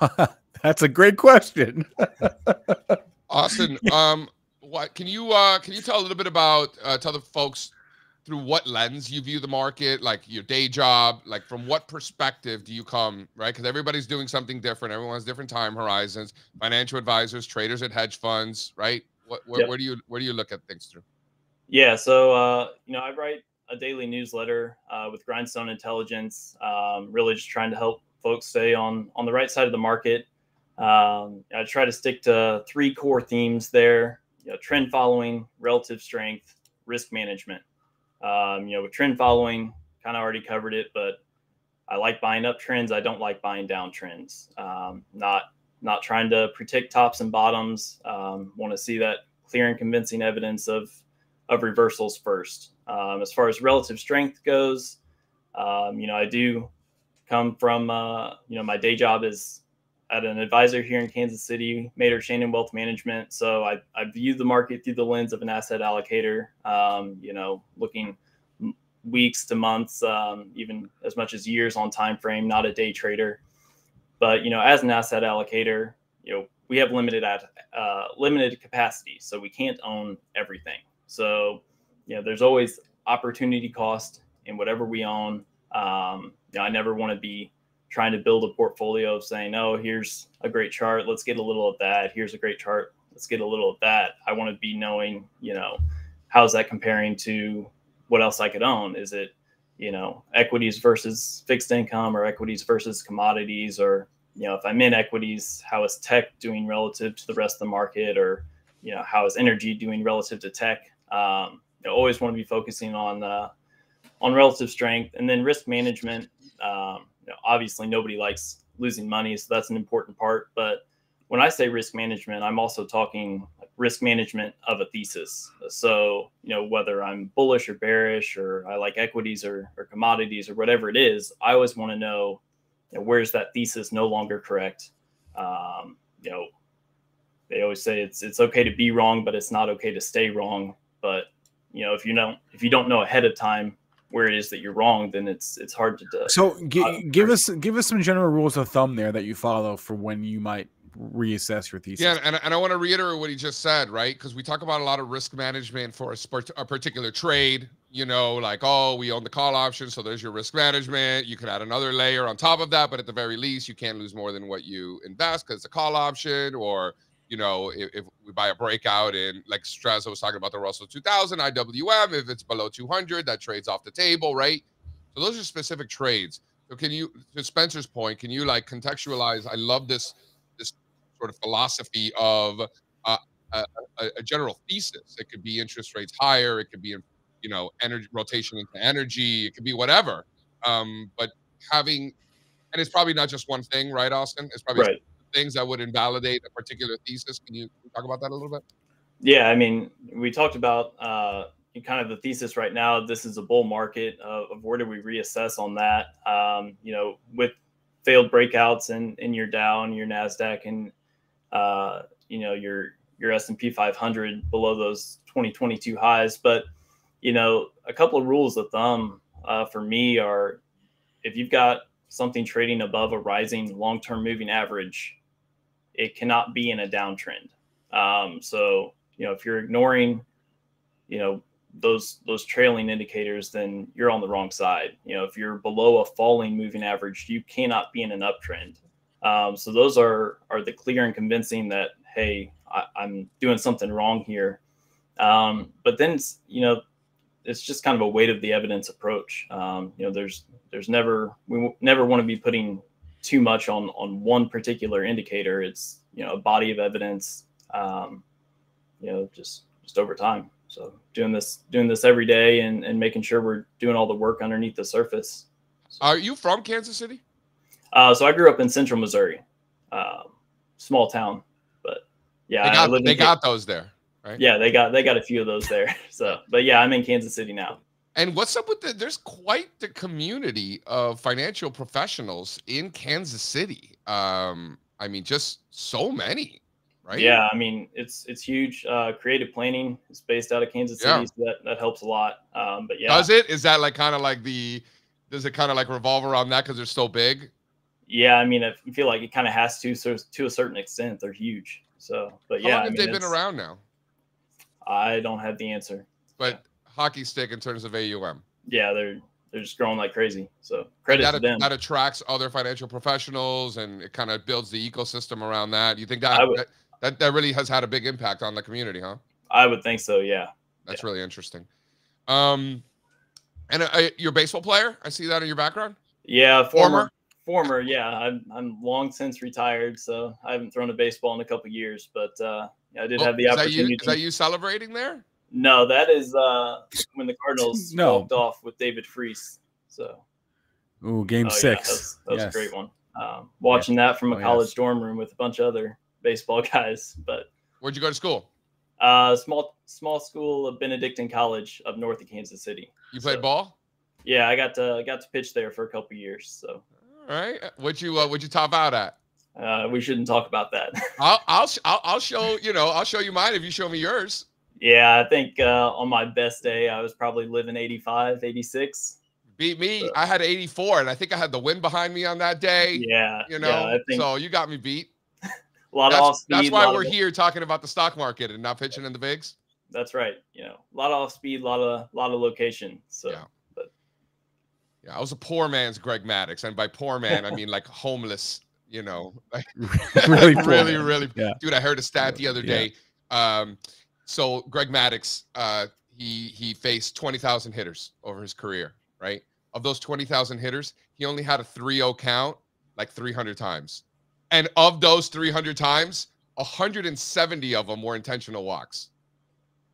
That's a great question. Austin, um, what can you uh can you tell a little bit about uh, tell the folks through what lens you view the market, like your day job, like from what perspective do you come, right? Because everybody's doing something different. Everyone has different time horizons. Financial advisors, traders at hedge funds, right? What where, Yep. where do you where do you look at things through? yeah so uh, you know i write a daily newsletter uh, with grindstone intelligence um, really just trying to help folks stay on on the right side of the market um, i try to stick to three core themes there you know, trend following relative strength risk management. Um, you know with trend following kind of already covered it but i like buying up trends. I don't like buying down trends. Um, not not trying to predict tops and bottoms. Um, want to see that clear and convincing evidence of of reversals first. Um, as far as relative strength goes, um, you know, I do come from, uh, you know, my day job is at an advisor here in Kansas City, Mader Shannon Wealth Management. So I, I view the market through the lens of an asset allocator, um, you know, looking weeks to months, um, even as much as years on time frame, not a day trader. But, you know, as an asset allocator, you know, we have limited at uh, limited capacity, so we can't own everything. So, you know, there's always opportunity cost in whatever we own. Um, you know, I never want to be trying to build a portfolio of saying, "Oh, here's a great chart. Let's get a little of that. Here's a great chart. Let's get a little of that." I want to be knowing, you know, how's that comparing to what else I could own? Is it, you know, equities versus fixed income, or equities versus commodities, or you know, if I'm in equities, how is tech doing relative to the rest of the market, or you know, how is energy doing relative to tech? Um, know, always want to be focusing on uh, on relative strength, and then risk management. Um, you know, obviously, nobody likes losing money, so that's an important part. But when I say risk management, I'm also talking risk management of a thesis. So, you know, whether I'm bullish or bearish, or I like equities or, or commodities or whatever it is, I always want to know, you know where's that thesis no longer correct. Um, you know, they always say it's it's okay to be wrong, but it's not okay to stay wrong. But you know, if you don't if you don't know ahead of time where it is that you're wrong, then it's it's hard to. do. So gi- Uh, give us give us some general rules of thumb there that you follow for when you might reassess your thesis. Yeah, and, and I want to reiterate what he just said, right? Because we talk about a lot of risk management for a, sport, a particular trade. You know, like oh, we own the call option, so there's your risk management. You could add another layer on top of that, but at the very least, you can't lose more than what you invest because it's a call option. Or you know, if, if we buy a breakout in like Strazza was talking about the Russell 2000 IWM, if it's below 200, that trades off the table, right? So those are specific trades. So can you, to Spencer's point, can you like contextualize? I love this this sort of philosophy of uh, a, a, a general thesis. It could be interest rates higher. It could be, you know, energy rotation into energy. It could be whatever. Um, but having, and it's probably not just one thing, right, Austin? It's probably Right. Things that would invalidate a particular thesis. Can you talk about that a little bit? Yeah, I mean, we talked about uh, kind of the thesis right now. This is a bull market of, of where do we reassess on that? Um, you know, with failed breakouts in in your Dow and your Nasdaq and uh, you know your your S and P 500 below those 2022 highs. But you know, a couple of rules of thumb uh, for me are if you've got something trading above a rising long term moving average, it cannot be in a downtrend. Um, so you know, if you're ignoring, you know, those those trailing indicators, then you're on the wrong side. You know, if you're below a falling moving average, you cannot be in an uptrend. Um, so those are are the clear and convincing that hey, I, I'm doing something wrong here. Um, but then you know, it's just kind of a weight of the evidence approach. Um, you know, there's there's never we never want to be putting too much on on one particular indicator. It's you know a body of evidence. Um, you know, just just over time. So doing this doing this every day and and making sure we're doing all the work underneath the surface. Are you from Kansas City? Uh, so I grew up in Central Missouri, um, small town, but yeah, They I got they got those there, right? yeah they got they got a few of those there. So, but yeah, I'm in Kansas City now. And what's up with the? There's quite the community of financial professionals in Kansas City. Um, I mean, just so many, right? Yeah, I mean it's it's huge. Uh, creative planning is based out of Kansas City, Yeah. so that that helps a lot. Um, but yeah, Does it? Is that like kind of like the? Does it kind of like revolve around that because they're so big? yeah, I mean I feel like it kind of has to. So to a certain extent, they're huge. So, but How yeah, long I have mean, they been around now? I don't have the answer. But hockey stick in terms of AUM. Yeah, they're they're just growing like crazy. So credit That, to them. that attracts other financial professionals and it kind of builds the ecosystem around that. You think that, would- that that that really has had a big impact on the community, huh? I would think so. Yeah. That's really interesting. Um, and uh, you're a baseball player. I see that in your background. Yeah, Former? former, former. Yeah, I'm I'm long since retired, so I haven't thrown a baseball in a couple years. But uh, yeah, I did Oh, have the is that you? opportunity. Is that you celebrating there? No, that is uh, when the Cardinals No. walked off with David Freese. So Ooh, game oh, yeah, six. that was, that was Yes. a great one. Um, watching that from a Oh, college yes. dorm room with a bunch of other baseball guys, but Where'd you go to school? uh, small small school of Benedictine College up north of Kansas City. You played So- ball. Yeah, I got to got to pitch there for a couple years, so All right. What'd you uh, What'd you top out at? uh, we shouldn't talk about that. I'll I'll I'll, I'll show you know I'll show you mine if you show me yours. Yeah, I think uh, on my best day, I was probably living 85, 86. Beat me. So- I had 84, and I think I had the wind behind me on that day. Yeah, You know, yeah, I think so you got me beat. a lot of off That's, speed. that's why we're here talking about the stock market and not pitching in the bigs. That's right. You know, a lot of off speed, a lot of a lot of location. So Yeah. Yeah, I was a poor man's Greg Maddux, and by poor man I mean like homeless. You know, like really, poor really, really, Yeah. dude. I heard a stat the other Yeah. day. Um, so Greg Maddux, uh, he he faced twenty thousand hitters over his career, right? Of those twenty thousand hitters, he only had a 3-0 count like three hundred times, and of those three hundred times, hundred and seventy of them were intentional walks.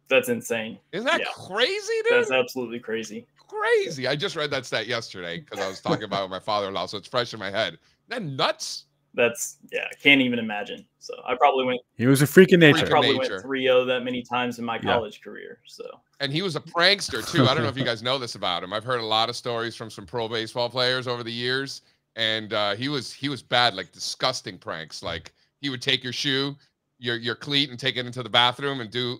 that's insane. Isn't that Yeah. crazy, dude? That's absolutely crazy. crazy. I just read that stat yesterday because I was talking about it with my father-in-law, so it's fresh in my head. Isn't that nuts? That's yeah, I can't even imagine. So I probably went He was a freak in I nature. of probably nature. went 3-0 that many times in my Yeah. college career. So And he was a prankster too. I don't know if you guys know this about him. I've heard a lot of stories from some pro baseball players over the years, and uh, he was he was bad, like disgusting pranks. Like he would take your shoe, your your cleat, and take it into the bathroom and do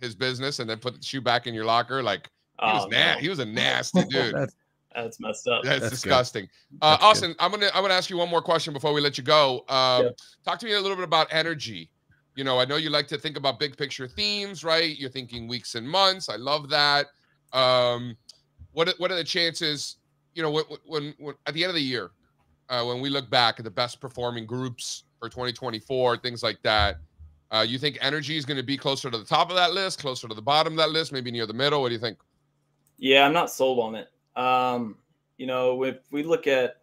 his business, and then put the shoe back in your locker. Like He was Oh, na- no. He was a nasty dude. That's, That's messed up. That's, That's disgusting. Uh, That's good. Austin, I'm gonna I'm gonna ask you one more question before we let you go. Um, Yeah. Talk to me a little bit about energy. You know, I know you like to think about big picture themes, right? You're thinking weeks and months. I love that. Um, what are- what are the chances? You know, when, when, when at the end of the year, uh, when we look back at the best performing groups for 2024, things like that. Uh, you think energy is going to be closer to the top of that list, closer to the bottom of that list, maybe near the middle? What do you think? Yeah, I'm not sold on it. Um, you know, if we look at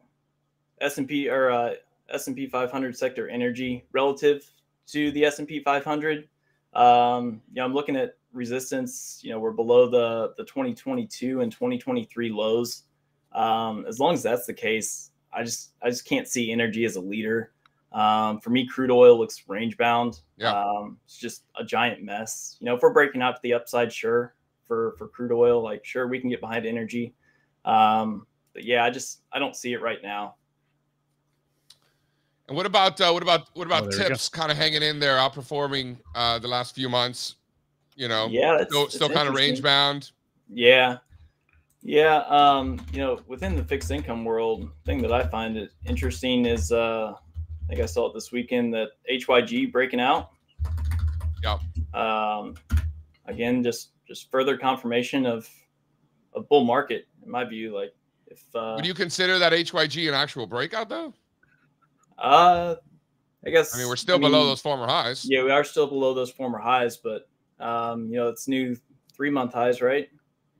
S and P or uh, S and P 500 sector energy relative to the S and P 500, um, you know, I'm looking at resistance. You know, we're below the the 2022 and 2023 lows. Um, as long as that's the case, I just I just can't see energy as a leader. Um, for me, crude oil looks range bound. Yeah. Um, it's just a giant mess. You know, if we're breaking out to the upside, sure. For for crude oil, like sure we can get behind energy. Um, but yeah, I just I don't see it right now. And what about uh, what about what about Oh, there we go. tips kind of hanging in there, outperforming uh, the last few months? You know, Yeah, it's, still it's still kind of range bound. Yeah. Yeah. Um, you know, within the fixed income world, thing that I find it interesting is uh I think I saw it this weekend that HYG breaking out. Yeah. Um again, just just further confirmation of a bull market, in my view. Like if uh Would you consider that HYG an actual breakout though? uh I guess I mean, we're still below mean, those former highs. Yeah, we are still below those former highs, but um, you know, it's new three month highs, right?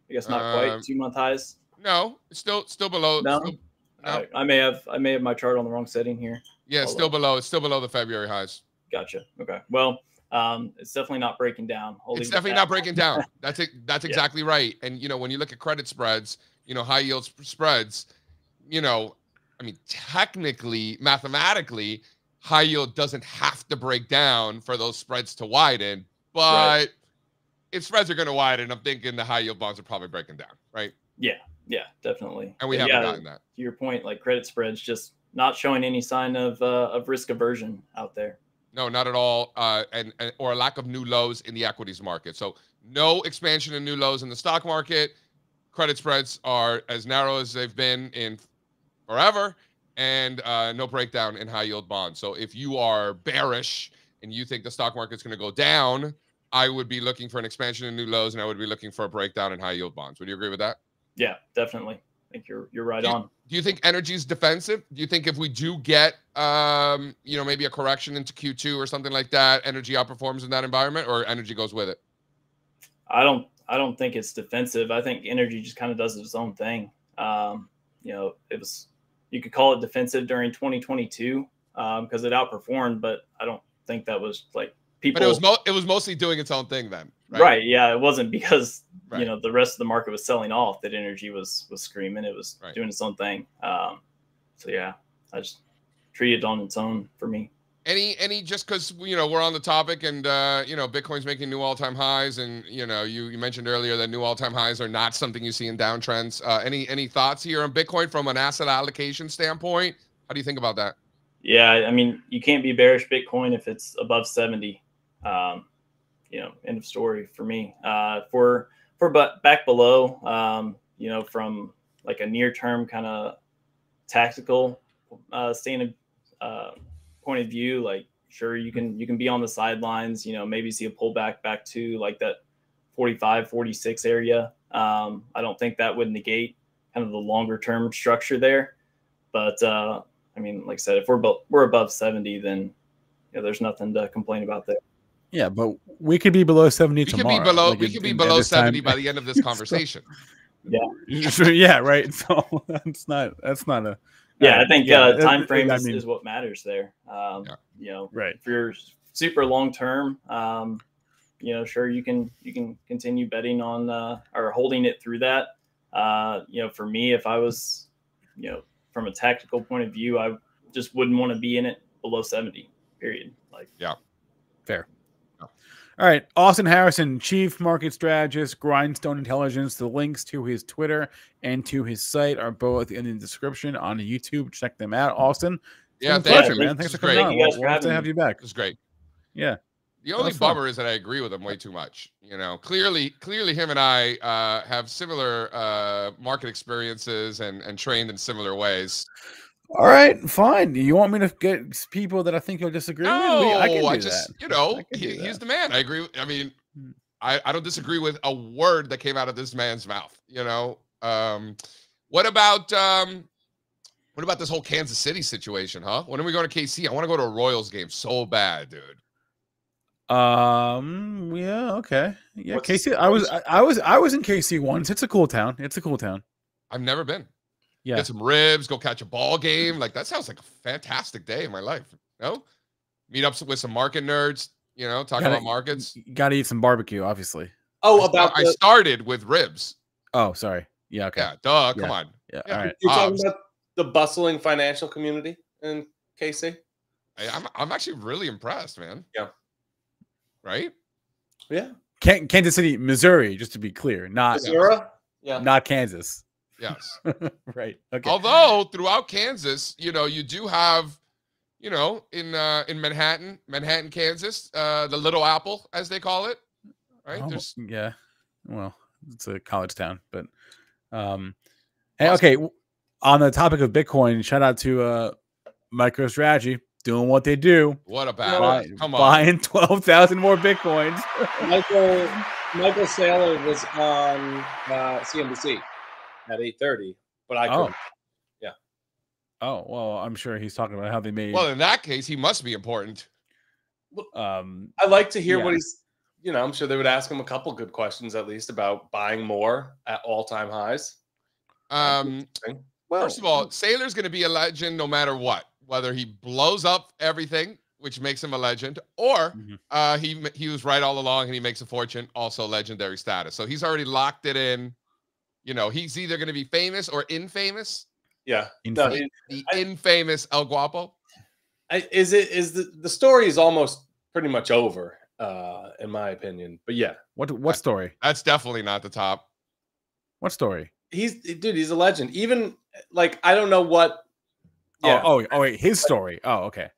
I guess not Um, quite two month highs. No, it's still still below. No? still- no. I, I may have I may have my chart on the wrong setting here. yeah, Hold still on. below. It's still below the February highs. Gotcha. Okay. Well, um, it's definitely not breaking down. I'll it's definitely not breaking down. That's it. That's Yeah. exactly right. And you know, when you look at credit spreads, you know, high yield sp- spreads, you know, I mean, technically, mathematically, high yield doesn't have to break down for those spreads to widen. But Right. if spreads are going to widen, I'm thinking the high yield bonds are probably breaking down, right? Yeah, yeah, definitely. And we But haven't yeah, gotten that. to your point, like credit spreads just not showing any sign of uh, of risk aversion out there. No, not at all. Uh, and, and or a lack of new lows in the equities market. So no expansion in new lows in the stock market. Credit spreads are as narrow as they've been in forever, and uh, no breakdown in high yield bonds. So if you are bearish and you think the stock market's going to go down, I would be looking for an expansion in new lows, and I would be looking for a breakdown in high yield bonds. Would you agree with that? Yeah, definitely. I think you're you're right Do you- on. Do you think energy is defensive? Do you think if we do get, um, you know, maybe a correction into Q2 or something like that, energy outperforms in that environment, or energy goes with it? I don't I don't think it's defensive. I think energy just kind of does its own thing. Um, you know, it was you could call it defensive during 2022 because it outperformed, but I don't think that was like people. But it was mo- it was mostly doing its own thing then, right? right. Yeah, it wasn't because Right. you know the rest of the market was selling off that energy was was screaming. It was Right. doing its own thing. Um, so yeah, I just treated it on its own for me. Any any just because you know we're on the topic and uh, you know Bitcoin's making new all time highs, and you know you you mentioned earlier that new all time highs are not something you see in downtrends. Uh, any any thoughts here on Bitcoin from an asset allocation standpoint? How do you think about that? Yeah, I mean, you can't be bearish Bitcoin if it's above 70. Um, you know, end of story for me. Uh, for for but back below, um, you know, from like a near term kind of tactical uh, uh, point of view, like sure you can you can be on the sidelines. You know, maybe see a pullback back to like that 45, 46 area. Um, I don't think that would negate kind of the longer term structure there, but uh, I mean, like I said, if we're bo- we're above 70, then you know, there's nothing to complain about there. Yeah, but we could be below 70 We could tomorrow. be below like we at- could be at below this time. seventy by the end of this conversation. Yeah. Yeah, right. So that's not that's not a Yeah, I think yeah, uh, time it- frame I is, mean- is what matters there. Um, Yeah. You know, right. if you're super long term, um, you know, sure you can you can continue betting on uh, or holding it through that. Uh, you know, for me, if I was, you know, from a tactical point of view, I just wouldn't want to be in it below 70. Period. Like, yeah, Fair. All right, Austin Harrison, Chief Market Strategist, Grindstone Intelligence. The links to his Twitter and to his site are both in the description on YouTube. Check them out, Austin. It's Yeah, been a thank pleasure, you. man. Thanks is for coming great. on. Thank you We'll, we'll have to have you back. It's great. Yeah. The only That's fine. bummer is that I agree with him way too much. You know, clearly, clearly, him and I uh, have similar uh, market experiences and and trained in similar ways. All right, fine. You want me to get people that I think you'll disagree No, with? We- I can do I just, that. you know, he, he's the man. I agree. with- I mean, Hmm. I, I don't disagree with a word that came out of this man's mouth. You know, um, what about um, what about this whole Kansas City situation, huh? When are we going to KC? I want to go to a Royals game so bad, dude. Um. Yeah. Okay. Yeah. What's KC. I was. I, I was. I was in KC once. It's a cool town. It's a cool town. I've never been. Yeah. Get some ribs, go catch a ball game. Like that sounds like a fantastic day in my life. No, meet up with some market nerds. You know, talk Gotta- about markets. Got to eat some barbecue, obviously. Oh, I about I the, started with ribs. Oh, sorry. Yeah. Okay. Yeah, duh. Come Yeah. on. Yeah. Yeah. All right. you're talking Hobbs. about the bustling financial community in KC. I, I'm I'm actually really impressed, man. Yeah. Right. Yeah, Kansas City, Missouri. Just to be clear, not Missouri. Yeah, not Kansas. Yes. right. Okay. Although throughout Kansas, you know, you do have, you know, in uh in Manhattan, Manhattan, Kansas, uh the Little Apple, as they call it. Right. Oh, There's yeah. Well, it's a college town, but um hey, Awesome. okay. On the topic of Bitcoin, shout out to uh MicroStrategy doing what they do. what about know badass. Buy, Come on. buying twelve thousand more bitcoins. Michael Michael Saylor was on uh, CNBC at eight thirty, but I Oh. couldn't. Oh well, I'm sure he's talking about how they made. Well, in that case, he must be important. um, I like to hear Yeah. what he's. You know, I'm sure they would ask him a couple good questions at least about buying more at all time highs. Um Well, First of all, Saylor's going to be a legend no matter what, whether he blows up everything, which makes him a legend, or Mhm. uh, he he was right all along and he makes a fortune, also legendary status. So he's already locked it in. You know, he's either going to be famous or infamous. yeah. In No, fact- The I- infamous El Guapo. I, is it is the the story is almost pretty much over, uh, in my opinion. But yeah, what what story? That's definitely not the top. What story? he's dude. He's a legend. Even like I don't know what. Yeah. Oh, oh, oh, wait, his story. Oh, okay.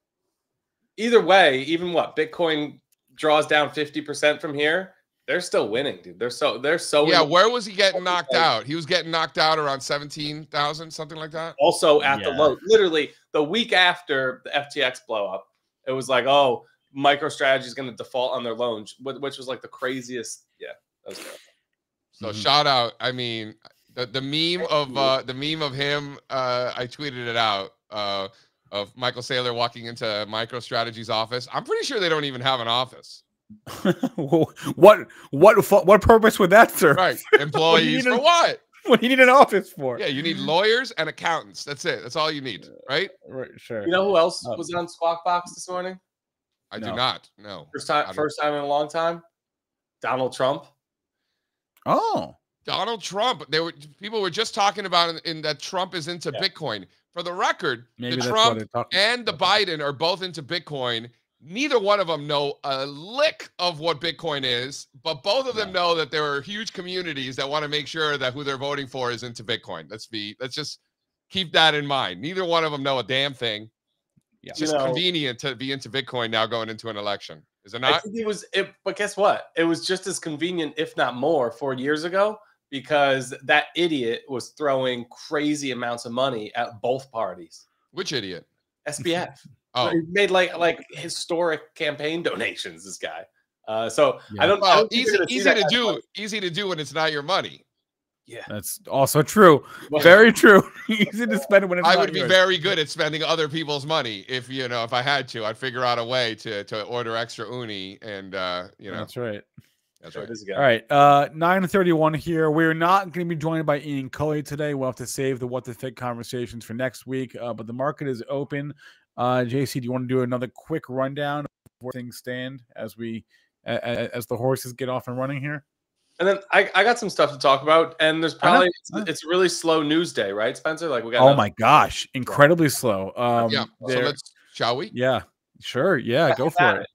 Either way, even what Bitcoin draws down fifty percent from here, they're still winning, dude. They're so they're so yeah, in- where was he getting Like- knocked out? He was getting knocked out around 17,000, something like that. also at the Yeah. low. Literally the week after the FTX blow up, it was like, oh, MicroStrategy is going to default on their loans, which was like the craziest. Yeah, that was terrible. So Mhm. shout out. I mean, the, the meme of uh the meme of him, uh, I tweeted it out, uh, of Michael Saylor walking into MicroStrategy's office. I'm pretty sure they don't even have an office. what what what purpose would that serve? Right. Employees need for a- what? What do you need an office for? Yeah, you need lawyers and accountants. That's it. That's all you need, uh, right? Right, sure. You know who else Oh. was on Squawk Box this morning? I No. do not. No. First time, first time in a long time. Donald Trump. oh, Donald Trump. They were people were just talking about in, in that Trump is into Yeah. Bitcoin. For the record, maybe the Trump and the Biden are both into Bitcoin. Neither one of them know a lick of what Bitcoin is, but both of them know that there are huge communities that want to make sure that who they're voting for is into Bitcoin. Let's be let's just keep that in mind. Neither one of them know a damn thing. Yeah. It's You just know- convenient to be into Bitcoin now going into an election. Is it I not? think it was it, but guess what? It was just as convenient, if not more, four years ago because that idiot was throwing crazy amounts of money at both parties. Which idiot? SBF. Oh, He made like like historic campaign donations. This guy. Uh, so Yeah. I don't. I well, don't easy gonna easy to do. money. Easy to do when it's not your money. Yeah. That's also true. Well, Very true. Easy to spend when it's I not would be yours. very good at spending other people's money if you know if I had to. I'd figure out a way to to order extra uni and uh you know That's right. That's right. All right, uh, nine thirty-one here. We're not going to be joined by Ian Culley today. We'll have to save the what the fit conversations for next week. Uh, but the market is open. Uh, JC, do you want to do another quick rundown of where things stand as we a- a- as the horses get off and running here? And then I, I got some stuff to talk about, and there's probably it's, it's a really slow news day, right, Spencer? Like we got. Oh nothing- my gosh, incredibly slow. Um, yeah. So let's shall we? yeah, sure, yeah, go at for it.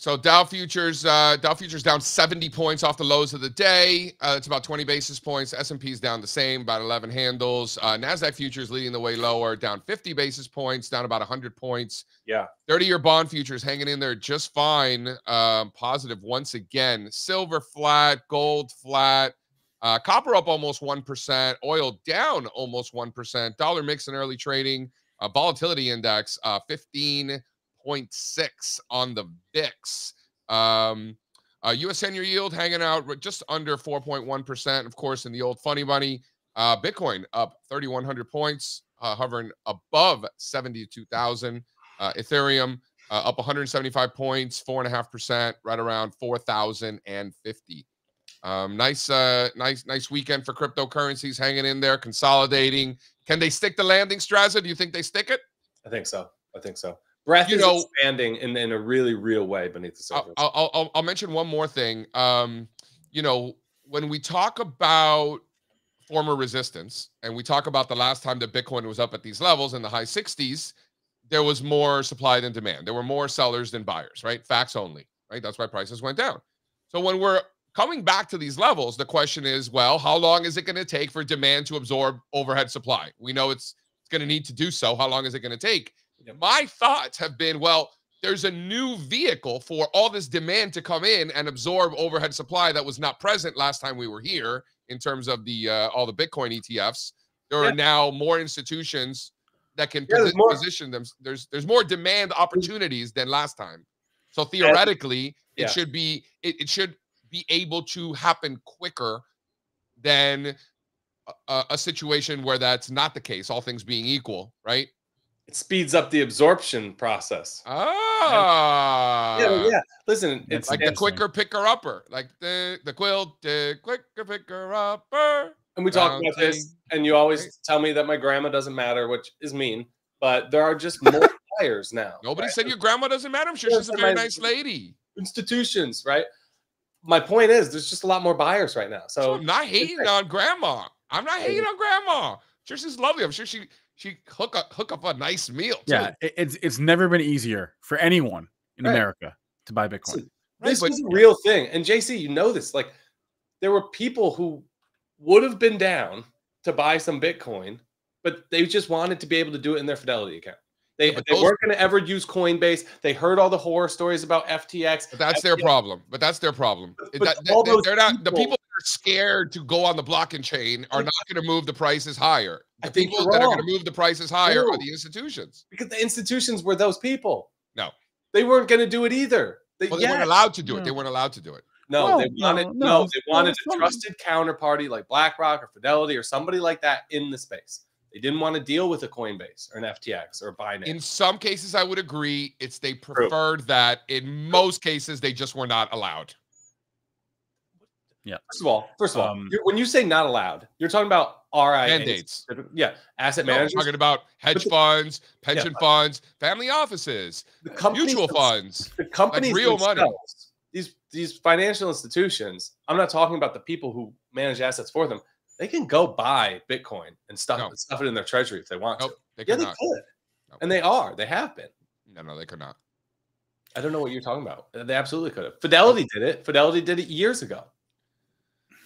So Dow futures, uh, Dow futures down 70 points off the lows of the day. Uh, it's about 20 basis points. S&P is down the same, about 11 handles. Uh, Nasdaq futures leading the way lower, down 50 basis points, down about 100 points. Yeah. 30-year bond futures hanging in there just fine. Um, positive once again. Silver flat, gold flat. Uh, copper up almost 1%. Oil down almost 1%. Dollar mix in early trading. Uh, volatility index uh, 15 0.6 on the VIX. Um, uh, U.S. 10-year yield hanging out just under 4.1%. Of course, in the old funny money, uh, Bitcoin up 3,100 points, uh, hovering above 72,000. Uh, Ethereum uh, up 175 points, four and a half percent, right around 4,050. Um, nice, uh, nice, nice weekend for cryptocurrencies, hanging in there, consolidating. Can they stick the landing, Strazza? Do you think they stick it? I think so. I think so. Breath You is know- expanding in, in a really real way beneath the surface. I'll, I'll, I'll mention one more thing. Um, you know, when we talk about former resistance and we talk about the last time that Bitcoin was up at these levels in the high 60s, there was more supply than demand. There were more sellers than buyers, right? Facts only, right? That's why prices went down. So when we're coming back to these levels, the question is, well, how long is it going to take for demand to absorb overhead supply? We know it's it's going to need to do so. How long is it going to take? My thoughts have been, well, there's a new vehicle for all this demand to come in and absorb overhead supply that was not present last time we were here in terms of the uh, all the Bitcoin ETFs. There Yeah. are now more institutions that can Yeah, posi- more- position them. There's there's more demand opportunities than last time. So theoretically, it should be it, it should be able to happen quicker than a, a situation where that's not the case. All things being equal, right? It speeds up the absorption process. Ah, yeah, yeah. Listen, That's it's like the quicker picker upper, like the the quilt, the quicker picker upper. and we talk about this, and you always tell me that my grandma doesn't matter, which is mean. But there are just more buyers now. Nobody right? said your grandma doesn't matter. I'm sure she's a very nice lady. institutions, right? My point is, there's just a lot more buyers right now. So So I'm not hating on grandma. I'm not hating on grandma. Sure, she's lovely. I'm sure she she hook up hook up a nice meal. Too. Yeah, it's it's never been easier for anyone in Right. America to buy Bitcoin. Listen, Right, this but- was a real thing. And JC, you know this. Like, there were people who would have been down to buy some Bitcoin, but they just wanted to be able to do it in their Fidelity account. They, Yeah, they those- weren't going to ever use Coinbase. They heard all the horror stories about FTX. But that's their problem. But that's their problem. But That- that- all that- those they're not the people- people that are scared to go on the blockchain chain are not going to move the prices higher. I think people you're that are going to move the prices higher No. are the institutions. because the institutions were those people. No. They weren't going to do it either. They, Well, they weren't allowed to do it. They weren't allowed to do it. No, No, they wanted no, no, it's- they wanted it's a trusted counterparty like BlackRock or Fidelity or somebody like that in the space. They didn't want to deal with a Coinbase or an FTX or a Binance. In some cases, I would agree. It's they preferred that. In most cases, they just were not allowed. Yeah. First of all, first of all, Um, you're- when you say not allowed, you're talking about RIAs. Mandates. Yeah, asset No, I'm managers. talking about hedge the- funds, pension funds, family offices, the mutual funds. The companies real money. These these financial institutions. I'm not talking about the people who manage assets for them. They can go buy Bitcoin and stuff No. stuff it in their treasury if they want Nope, to. they Yeah, they not. could, No. and they are. They have been. No, no, they could not. I don't know what you're talking about. They absolutely could have. Fidelity did it. Fidelity did it years ago. Do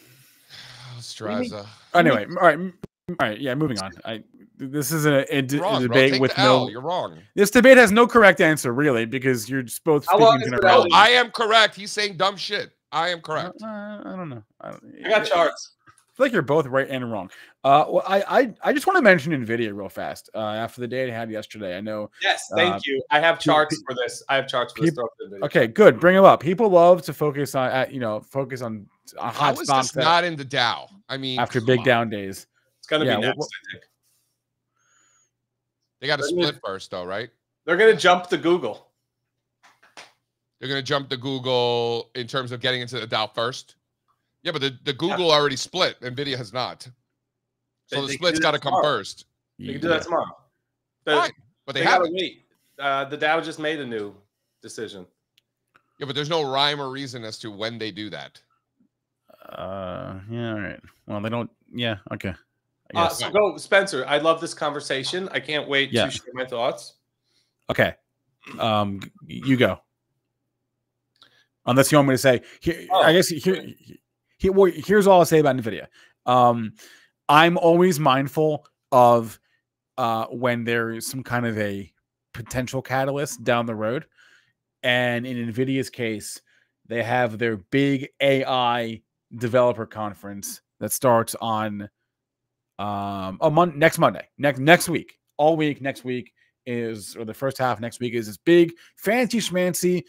you mean? Strazza. Anyway, all right, all right, yeah, moving on. I this is a, a, d- You're a debate with the L. no. You're wrong. This debate has no correct answer, really, because you're just both How long speaking is No, Fidelity? generalities. I am correct. He's saying dumb shit. I am correct. Uh, I don't know. I, don't, I got charts. I feel like you're both right and wrong. Uh, well, I, I, I just want to mention Nvidia real fast. Uh, after the day I had yesterday, I know. Yes, thank Uh, you. I have charts pe- for this. I have charts for this. peop- throw up the video. Okay, good. Bring them up. People love to focus on, at, you know, focus on a hot is stocks this that- not in the Dow? I mean, after big on. down days. It's gonna Yeah, be wh- next. wh- They got to split first, though, right? they're gonna jump to Google. They're going to jump to Google in terms of getting into the Dow first. Yeah, but the, the Google already split. Nvidia has not. So they the can split's got to come tomorrow. first. They can do that tomorrow. The- Fine, but they, they, gotta haven't. wait. Uh, the Dow just made a new decision. Yeah, but there's no rhyme or reason as to when they do that. Uh, yeah, all right. Well, they don't. Yeah, okay. Uh, so go, Spencer. I love this conversation. I can't wait Yeah. to share my thoughts. okay. Um, you go. Unless you want me to say, here, Oh, I guess here, here, well, here's all I'll say about Nvidia. Um, I'm always mindful of uh, when there is some kind of a potential catalyst down the road, and in Nvidia's case, they have their big AI developer conference that starts on um oh mon- next Monday next next week all week next week is or the first half next week is this big fancy schmancy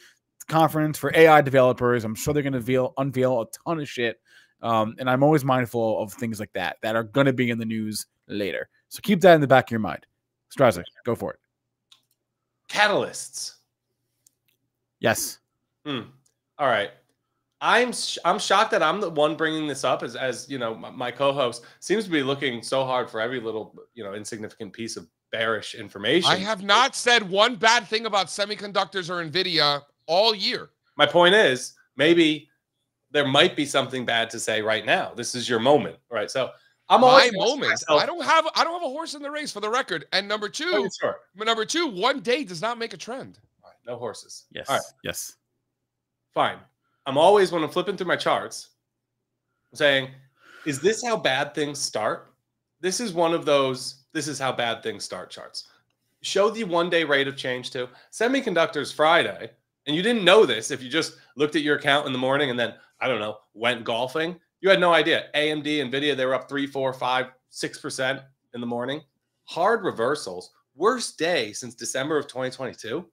conference for AI developers. I'm sure they're going to unveil, unveil a ton of shit. Um, and I'm always mindful of things like that that are going to be in the news later. So keep that in the back of your mind. Strazik, go for it. Catalysts. Yes. Hmm. All right. I'm sh- I'm shocked that I'm the one bringing this up as as you know my, my co-host seems to be looking so hard for every little you know insignificant piece of bearish information. I have not said one bad thing about semiconductors or Nvidia all year. My point is maybe there might be something bad to say right now. This is your moment, right? So I'm My always moment. myself- I don't have. I don't have a horse in the race for the record. And number Oh, two, sure. number two, one day does not make a trend. All right, no horses. Yes. All right. Yes. fine. I'm always when I'm flipping through my charts, I'm saying, is this how bad things start? This is one of those, this is how bad things start charts. Show the one day rate of change to semiconductors Friday. And you didn't know this if you just looked at your account in the morning and then, I don't know, went golfing. You had no idea. AMD, Nvidia, they were up three, four, five, six percent in the morning. Hard reversals. Worst day since December of 2022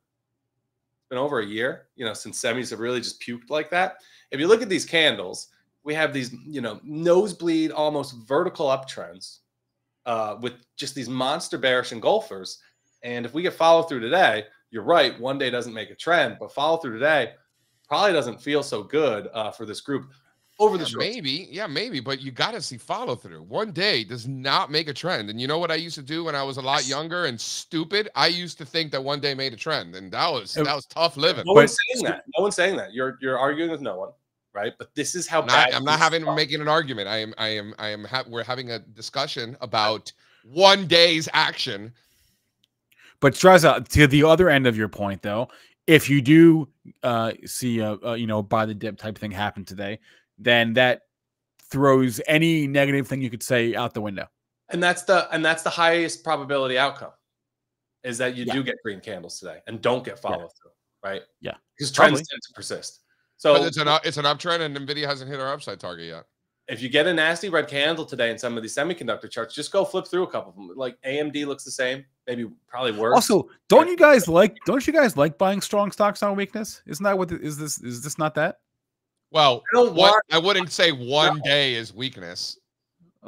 been over a year, you know, since semis have really just puked like that. If you look at these candles, we have these, you know, nosebleed, almost vertical uptrends uh, with just these monster bearish engulfers. And if we get follow through today, you're right. One day doesn't make a trend, but follow through today probably doesn't feel so good uh, for this group over the short. maybe, yeah, maybe, but you got to see follow through. One day does not make a trend. And you know what I used to do when I was a lot younger and stupid? I used to think that one day made a trend, and that was Uh, that was tough living. No one's saying that. No one's saying that. You're you're arguing with no one, right? But this is how I'm bad. not, I'm not having start. making an argument. I am I am I am ha- we're having a discussion about one day's action. But Strazza, to the other end of your point, though, if you do uh, see a, a you know buy the dip type thing happen today, then that throws any negative thing you could say out the window. and that's the and that's the highest probability outcome is that you Yeah. do get green candles today and don't get follow through right Yeah. because trends Probably. tend to persist But so it's an it's an uptrend, and Nvidia hasn't hit our upside target yet. If you get a nasty red candle today in some of these semiconductor charts just go flip through a couple of them like amd looks the same maybe probably worse Also, don't you guys like don't you guys like buying strong stocks on weakness? Isn't that what the, is this is this not that? Well, I don't what, want- I wouldn't say one No. day is weakness.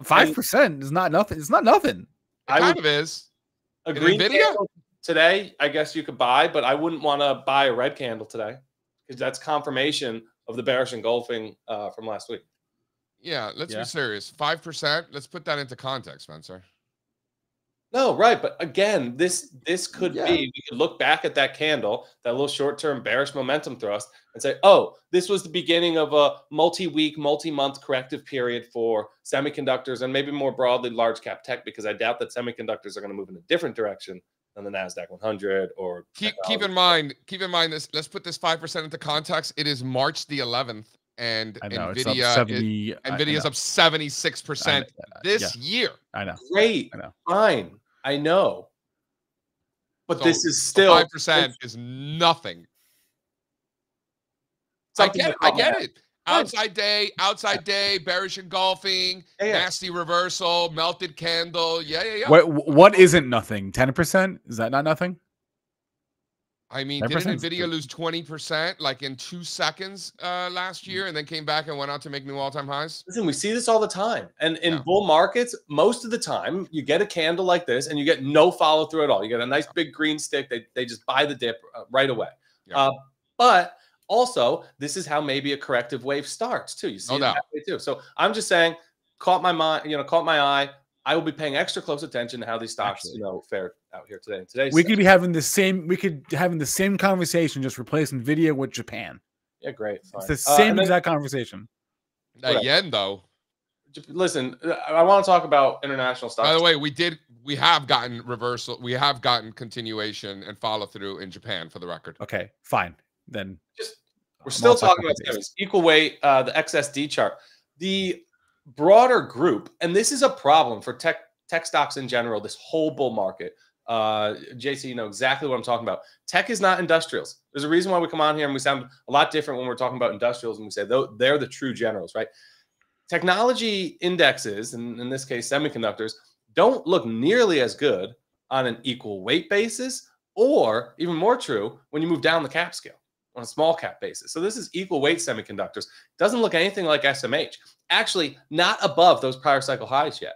Five percent is not nothing. It's not nothing. It I kind would- of is. a in green NVIDIA? candle today i guess you could buy but i wouldn't want to buy a red candle today because that's confirmation of the bearish engulfing uh, from last week Yeah, let's Yeah. be serious. Five percent. Let's put that into context, Spencer. No, right, but again, this this could Yeah. be we could look back at that candle, that little short-term bearish momentum thrust, and say, "Oh, this was the beginning of a multi-week, multi-month corrective period for semiconductors and maybe more broadly large cap tech." Because I doubt that semiconductors are going to move in a different direction than the Nasdaq 100 or Keep keep in mind. Keep in mind this. Let's put this five percent into context. It is March the eleventh, and know it's up Nvidia is, seventy. I- I Nvidia's up seventy six percent I- this year. I know. great, I know. fine, I know, but So- this is still Five percent is nothing. I get it. I get it. Outside day, outside day, bearish engulfing, Yeah, yeah. nasty reversal, melted candle. Yeah, yeah, yeah. What what isn't nothing? Ten percent is that not nothing? I mean, didn't is Nvidia lose twenty percent like in two seconds uh, last year, and then came back and went on to make new all-time highs? Listen, we see this all the time. And in Yeah. bull markets, most of the time, you get a candle like this and you get no follow through at all. You get a nice big green stick. They, they just buy the dip uh, right away. Yeah. Uh, but also, this is how maybe a corrective wave starts too. You see No it doubt. that way too. So I'm just saying, caught my mind, you know, caught my eye. I will be paying extra close attention to how these stocks, Actually. you know, fare out here today. And today's We could be having the same. We could having the same conversation, just replacing Nvidia with Japan. yeah, great. It's fine. the Uh, same and then- exact conversation. That Correct. yen, though. Listen, uh, I, I want to talk about international stocks. By the way, we did. We have gotten reversal. We have gotten continuation and follow through in Japan, for the record. Okay, fine. Then just We're still talking about Equal weight, uh, the XSD chart. The broader group, and this is a problem for tech tech stocks in general, this whole bull market. Uh, JC, you know exactly what I'm talking about. Tech is not industrials. There's a reason why we come on here and we sound a lot different when we're talking about industrials and we say they're the true generals, right? Technology indexes, and in this case, semiconductors, don't look nearly as good on an equal weight basis, or even more true when you move down the cap scale on a small cap basis. So this is equal weight semiconductors. Doesn't look anything like SMH. Actually, not above those prior cycle highs yet.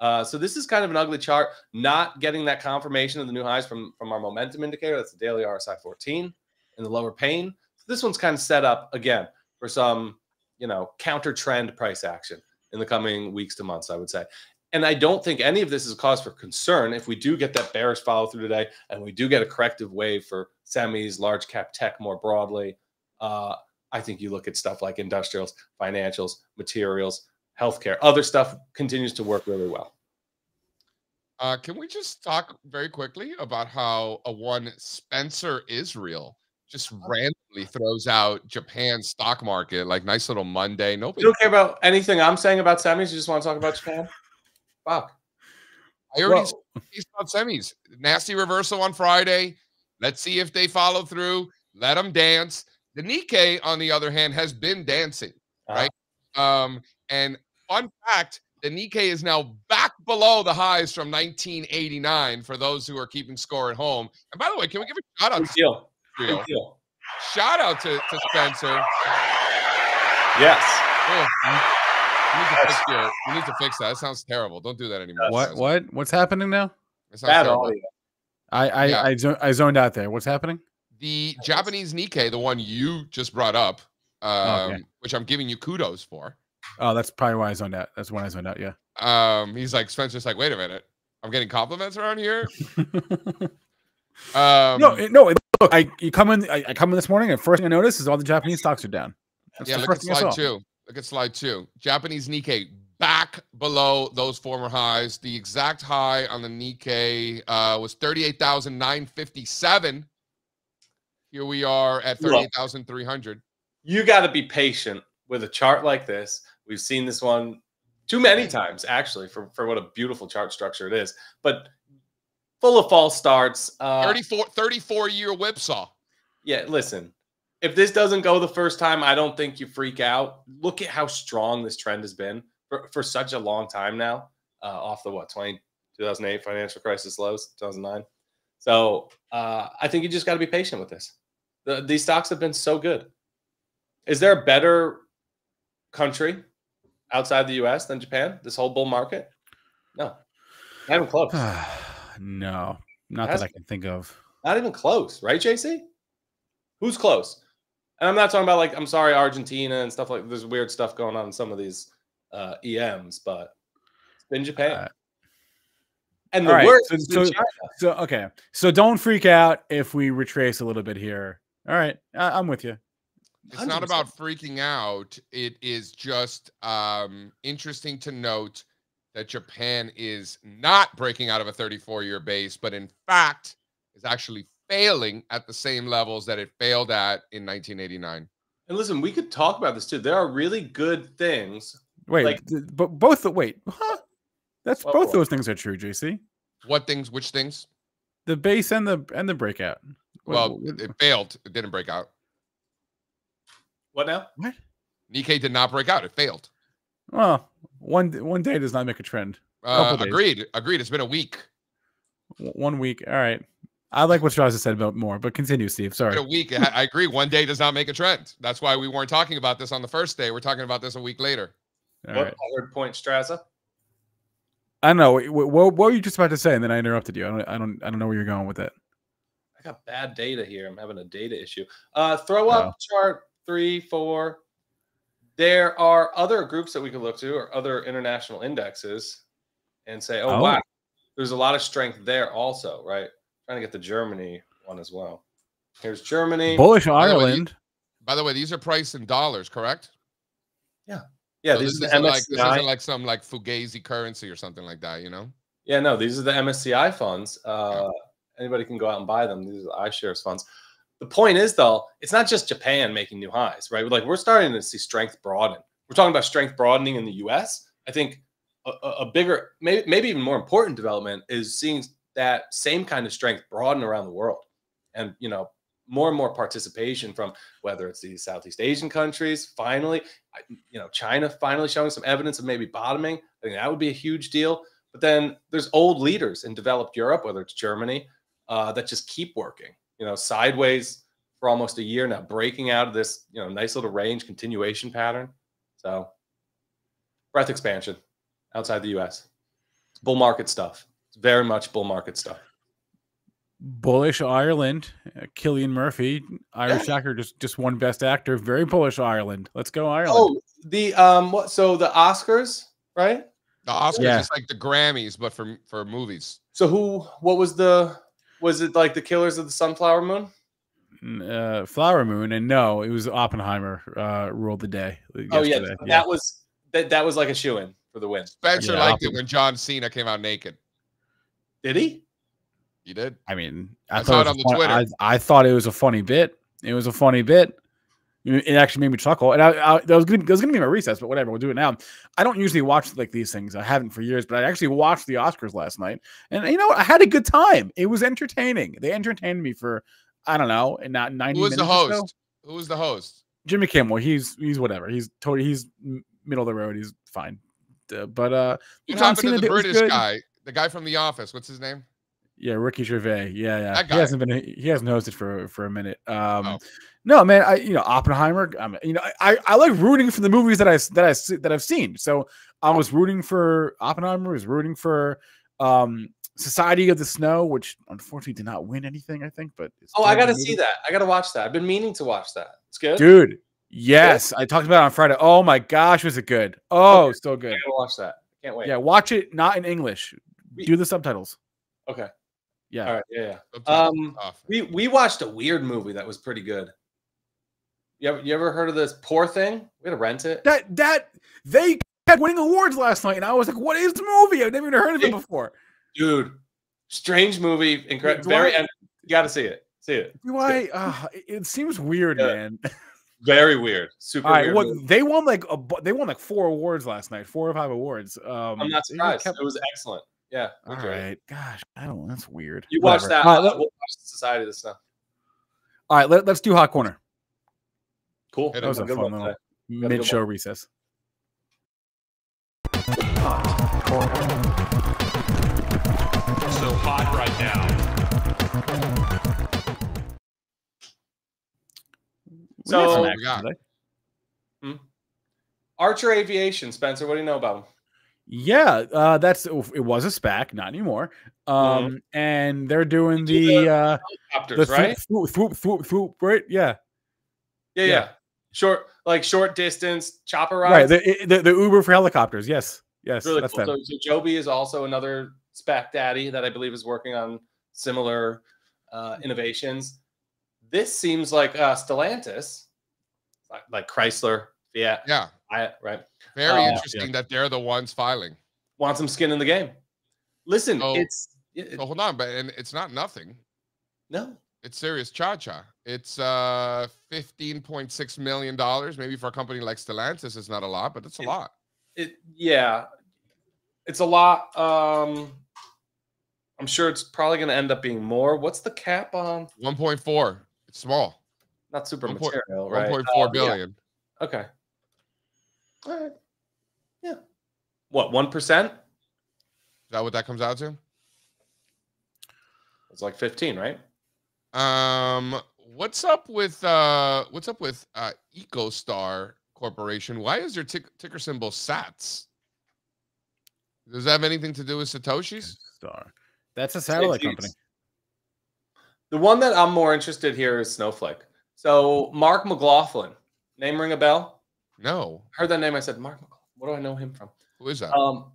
Uh, so this is kind of an ugly chart. Not getting that confirmation of the new highs from from our momentum indicator. That's the daily RSI 14 in the lower pane. So this one's kind of set up again for some you know counter trend price action in the coming weeks to months. I would say. And I don't think any of this is a cause for concern if we do get that bearish follow through today and we do get a corrective wave for semis, large cap tech more broadly. Uh, I think you look at stuff like industrials, financials, materials, healthcare, other stuff continues to work really well. Uh, can we just talk very quickly about how a one Spencer Israel just randomly throws out Japan's stock market like nice little Monday? Nobody. You don't care about anything I'm saying about semis. You just want to talk about Japan. Fuck. I already Well- about semis. Nasty reversal on Friday. Let's see if they follow through. Let them dance. The Nikkei, on the other hand, has been dancing. Uh-huh. Right. Um, and fun fact: the Nikkei is now back below the highs from 1989 for those who are keeping score at home. And by the way, can we give a shout out to deal. Shout out to, to Spencer. Yes. Oh, you need to fix your, you need to fix that. That sounds terrible. Don't do that anymore. What? What? What's happening now? It sounds Bad terrible. audio. I I Yeah. I, zo- I zoned out there. What's happening? The Japanese Nikkei, the one you just brought up, um, okay. which I'm giving you kudos for. Oh, that's probably why I zoned out. That's when I zoned out. Yeah. Um, he's like Spencer's like, wait a minute, I'm getting compliments around here. Um, no, no. Look, I you come in. I, I come in this morning, and first thing I notice is all the Japanese stocks are down. That's yeah, the look at first thing I slide saw. two. Look at slide two. Japanese Nikkei back below those former highs. The exact high on the Nikkei uh, was 38,957. Here we are at Look. 38,300. You got to be patient with a chart like this. We've seen this one too many times, actually, for, for what a beautiful chart structure it is. But full of false starts. Uh, 34, 34 year whipsaw. Yeah, listen. If this doesn't go the first time, I don't think you freak out. Look at how strong this trend has been for, for such a long time now. Uh, off the what 20, 2008 financial crisis lows, 2009. So uh, I think you just got to be patient with this. The, these stocks have been so good. Is there a better country outside the U.S. than Japan? This whole bull market? No, not even close. no, not that I can think of. Not even close, right, JC? Who's close? And I'm not talking about like I'm sorry, Argentina and stuff like. There's weird stuff going on in some of these uh, EMs, but it's been Japan. Uh, and the all right, worst so- so- So okay, so don't freak out if we retrace a little bit here. All right, I, I'm with you. It's not about freaking out. It is just um, interesting to note that Japan is not breaking out of a 34 year base, but in fact is actually failing at the same levels that it failed at in 1989. And listen, we could talk about this too. There are really good things. Wait, Like- th- but both the wait, huh? That's What- both what? those things are true, JC. What things? Which things? The base and the and the breakout. What- Well, what- it, it failed. It didn't break out. What now? What? Nikkei did not break out. It failed. well, one one day does not make a trend. Uh, agreed. Agreed. It's been a week. W- One week. All right. I like what Strazza said about more, but continue, Steve. Sorry. a week. I I agree. One day does not make a trend. That's why we weren't talking about this on the first day. We're talking about this a week later. All what right. third point, Strazza? I don't know. What, what, what were you just about to say? And then I interrupted you. I don't. I don't. I don't know where you're going with it. I got bad data here. I'm having a data issue. Uh, throw up chart three, four. There are other groups that we could look to, or other international indexes, and say, "Oh, Oh. wow, there's a lot of strength there." Also, right? Trying to get the Germany one as well. Here's Germany. Bullish By the way, Ireland. By the way, these are priced in dollars, correct? yeah, So these this are isn't like this isn't like some like fugazi currency or something like that, you know? Yeah, no, these are the MSCI funds. Uh, Anybody can go out and buy them. These are the iShares funds. The point is, though, it's not just Japan making new highs, right? Like we're starting to see strength broaden. We're talking about strength broadening in the U.S. I think a, a bigger, maybe, maybe even more important development is seeing that same kind of strength broaden around the world, and you know, more and more participation from whether it's these Southeast Asian countries. Finally, you know, China finally showing some evidence of maybe bottoming. I think that would be a huge deal. But then there's old leaders in developed Europe, whether it's Germany, uh, that just keep working. You know, sideways for almost a year now, breaking out of this you know nice little range continuation pattern. So, breadth expansion outside the U.S. Bull market stuff. It's very much bull market stuff. Bullish Ireland, uh, Cillian Murphy, Irish Yeah. actor, just just won Best Actor. Very bullish Ireland. Let's go Ireland. Oh, the um, what? So the Oscars, right? The Oscars Yeah. is like the Grammys, but for for movies. So who? What was the? Was it like the Killers of the Sunflower Moon? uh, Flower Moon, and no, it was Oppenheimer uh, ruled the day. Oh yeah, yesterday. that was that. That was like a shoe in for the win. Spencer Yeah, liked it when John Cena came out naked. Did he? You did. I mean, I I, saw thought it it on was the fun- Twitter. I, I thought it was a funny bit. It was a funny bit. It it actually made me chuckle, and I, I that was gonna, that was gonna be my recess, but whatever, we'll do it now. I don't usually watch like these things. I haven't for years, but I actually watched the Oscars last night, and you know, what? I had a good time. It was entertaining. They entertained me for I don't know, and not ninety. Who was the minutes or so. host? Who was the host? Jimmy Kimmel. He's he's whatever. He's totally he's middle of the road. He's fine. Uh, but uh, What John happened Cena to the British guy? The guy from The Office. What's his name? Yeah, Ricky Gervais. Yeah, yeah. He hasn't been he hasn't hosted for for a minute. Um Oh. no, man, I you know, Oppenheimer, um, you know, I I like rooting for the movies that I s- that I that I've seen. So I was rooting for Oppenheimer, I was rooting for um Society of the Snow, which unfortunately did not win anything, I think, but it's Oh, still I a good gotta see that. I gotta watch that. I've been meaning to watch that. It's good. Dude, yes, I talked about it on Friday. Oh my gosh, was it good? Oh, so I good. gotta watch that. Can't wait. Yeah, watch it not in English. We- Do the subtitles. Okay. Yeah. All right. Yeah. yeah. Um. We we watched a weird movie that was pretty good. You ever, you ever heard of this Poor Thing? We had to rent it. That that they kept winning awards last night, and I was like, "What is the movie? I've never even heard of it before." Dude, strange movie. Incredible. Very. I- and you got to see it. See it. Do I? Uh, it- it seems weird, Yeah. man. Very weird. Super All right, weird. well, movie. they won like a, they won like four awards last night, four or five awards. Um, I'm not surprised. kept- It was excellent. Yeah. all enjoyed right, gosh, I don't. That's weird. You watch Whatever. that. All right, uh, let, we'll watch Society of the Snow. all right, let, us do hot corner. Cool. That was a Good fun one little mid show recess. Hot corner. So hot right now. We got some So- action We got- Archer Aviation, Spencer. What do you know about them? Yeah, uh, that's it was a SPAC, not anymore. Um, and they're doing the the uh, Helicopters, swoop, right? swoop, swoop, swoop, swoop, right? Yeah, Yeah, yeah. yeah. Short, like short distance chopper right. The, the the Uber for helicopters. Yes, yes, really that's cool. them. So, so Joby is also another SPAC daddy that I believe is working on similar uh, innovations. This seems like uh, Stellantis, like, like Chrysler, Fiat, Yeah, I, right? very Uh, interesting that they're the ones filing. Want some skin in the game? Listen, Oh. it's it- So hold on, but and it's not nothing. no, It's serious cha cha. It's uh fifteen point six million dollars. Maybe for a company like Stellantis, it's not a lot, but it's a It- lot. it yeah, it's a lot. Um, I'm sure it's probably going to end up being more. What's the cap on? One point four. It's small. Not super One point- material, One right? point four Uh, yeah. Okay. All right. Yeah. What, 1%? Is that what that comes out to? It's like 15, right? Um, what's up with uh, what's up with uh, EchoStar Corporation? Why is their tick- ticker symbol SATS? Does that have anything to do with Satoshi's? Star. That's a satellite company. The one that I'm more interested here is Snowflake. So Mark McLaughlin, name ring a bell? No. Heard that name. I said, Mark McLaughlin. What do I know him from? Who is that? Um,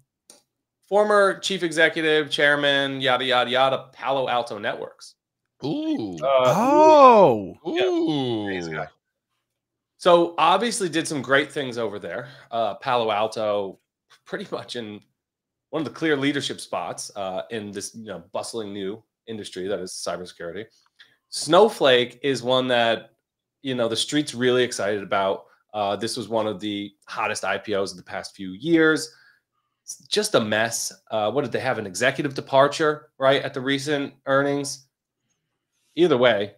former chief executive, chairman, yada, yada, yada, Palo Alto Networks. Ooh. Uh, Oh, Ooh. guy. So obviously did some great things over there. Uh, Palo Alto, pretty much in one of the clear leadership spots uh, in this you know bustling new industry that is cybersecurity. Snowflake is one that you know the street's really excited about. Uh, this was one of the hottest IPOs of the past few years. It's just a mess. Uh, what did they have? An executive departure, right, at the recent earnings. Either way,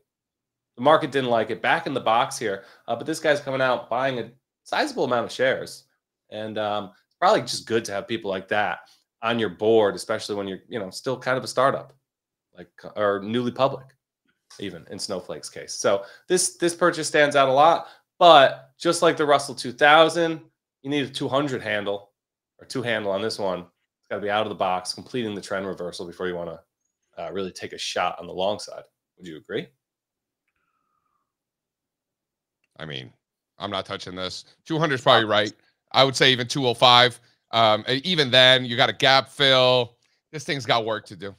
the market didn't like it. Back in the box here, uh, but this guy's coming out buying a sizable amount of shares, and um, it's probably just good to have people like that on your board, especially when you're you know still kind of a startup, like or newly public, even in Snowflake's case. So this this purchase stands out a lot. But just like the Russell 2000, you need a 200 handle or two handle on this one. It's got to be out of the box, completing the trend reversal before you want to uh, really take a shot on the long side. Would you agree? I mean, I'm not touching this. 200 is probably right. I would say even 205. Um, and even then, you got a gap fill. This thing's got work to do.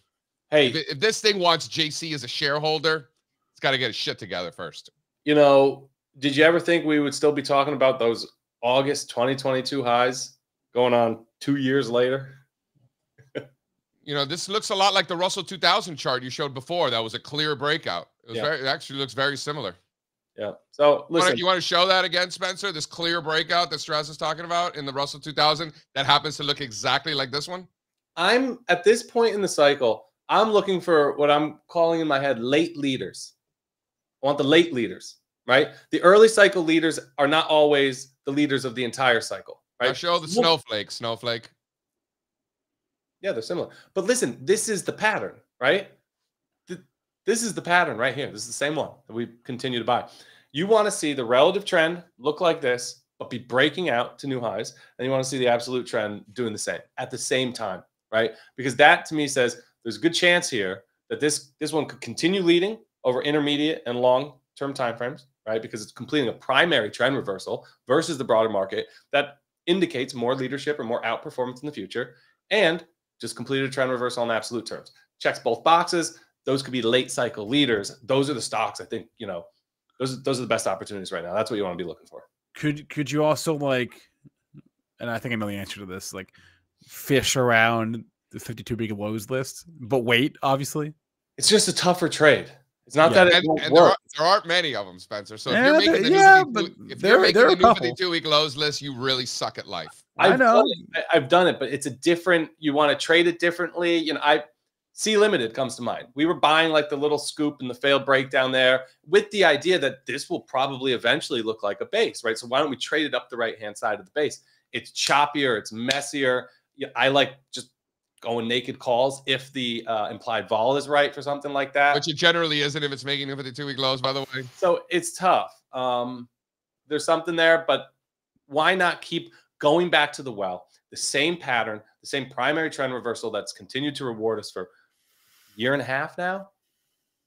Hey, If, if this thing wants JC as a shareholder, it's got to get its shit together first. you know, did you ever think we would still be talking about those August 2022 highs going on two years later? You know, this looks a lot like the Russell 2000 chart you showed before. That was a clear breakout. It was Yeah. very, it actually looks very similar. Yeah. So You listen, you want to show that again, Spencer? This clear breakout that Strauss is talking about in the Russell 2000 that happens to look exactly like this one. I'm at this point in the cycle, I'm looking for what I'm calling in my head late leaders. I want the late leaders, right? The early cycle leaders are not always the leaders of the entire cycle, right? show the snowflake. Snowflake. Yeah, they're similar. But listen, this is the pattern, right? This is the pattern right here. This is the same one that we continue to buy. You want to see the relative trend look like this, but be breaking out to new highs. And you want to see the absolute trend doing the same at the same time, right? Because that to me says there's a good chance here that this this one could continue leading over intermediate and long term timeframes, right? Because it's completing a primary trend reversal versus the broader market that indicates more leadership or more outperformance in the future. And just completed a trend reversal in absolute terms. Checks both boxes. Those could be late cycle leaders. Those are the stocks I think, you know, those, those are the best opportunities right now. That's what you want to be looking for. Could could you also like, and I think I know the answer to this, like fish around the 52 big lows list, but wait, obviously. It's just a tougher trade. It's not Yeah. that it And, won't and there, are, there aren't many of them, Spencer. So if you're making the new, yeah, 52 but if there- you're making there are the a new couple. 52 week lows list, you really suck at life. I've I know. done. I- I've done it, but it's a different. You want to trade it differently. You know, I C Limited comes to mind. We were buying like the little scoop and the failed breakdown there, with the idea that this will probably eventually look like a base, right? So why don't we trade it up the right hand side of the base? It's choppier, it's messier. Yeah, I like just going naked calls if the uh, implied vol is right for something like that. Which it generally isn't if it's making it for the two week lows, by the way. So it's tough. Um, there's something there, but why not keep going back to the well? The same pattern, the same primary trend reversal that's continued to reward us for a year and a half now.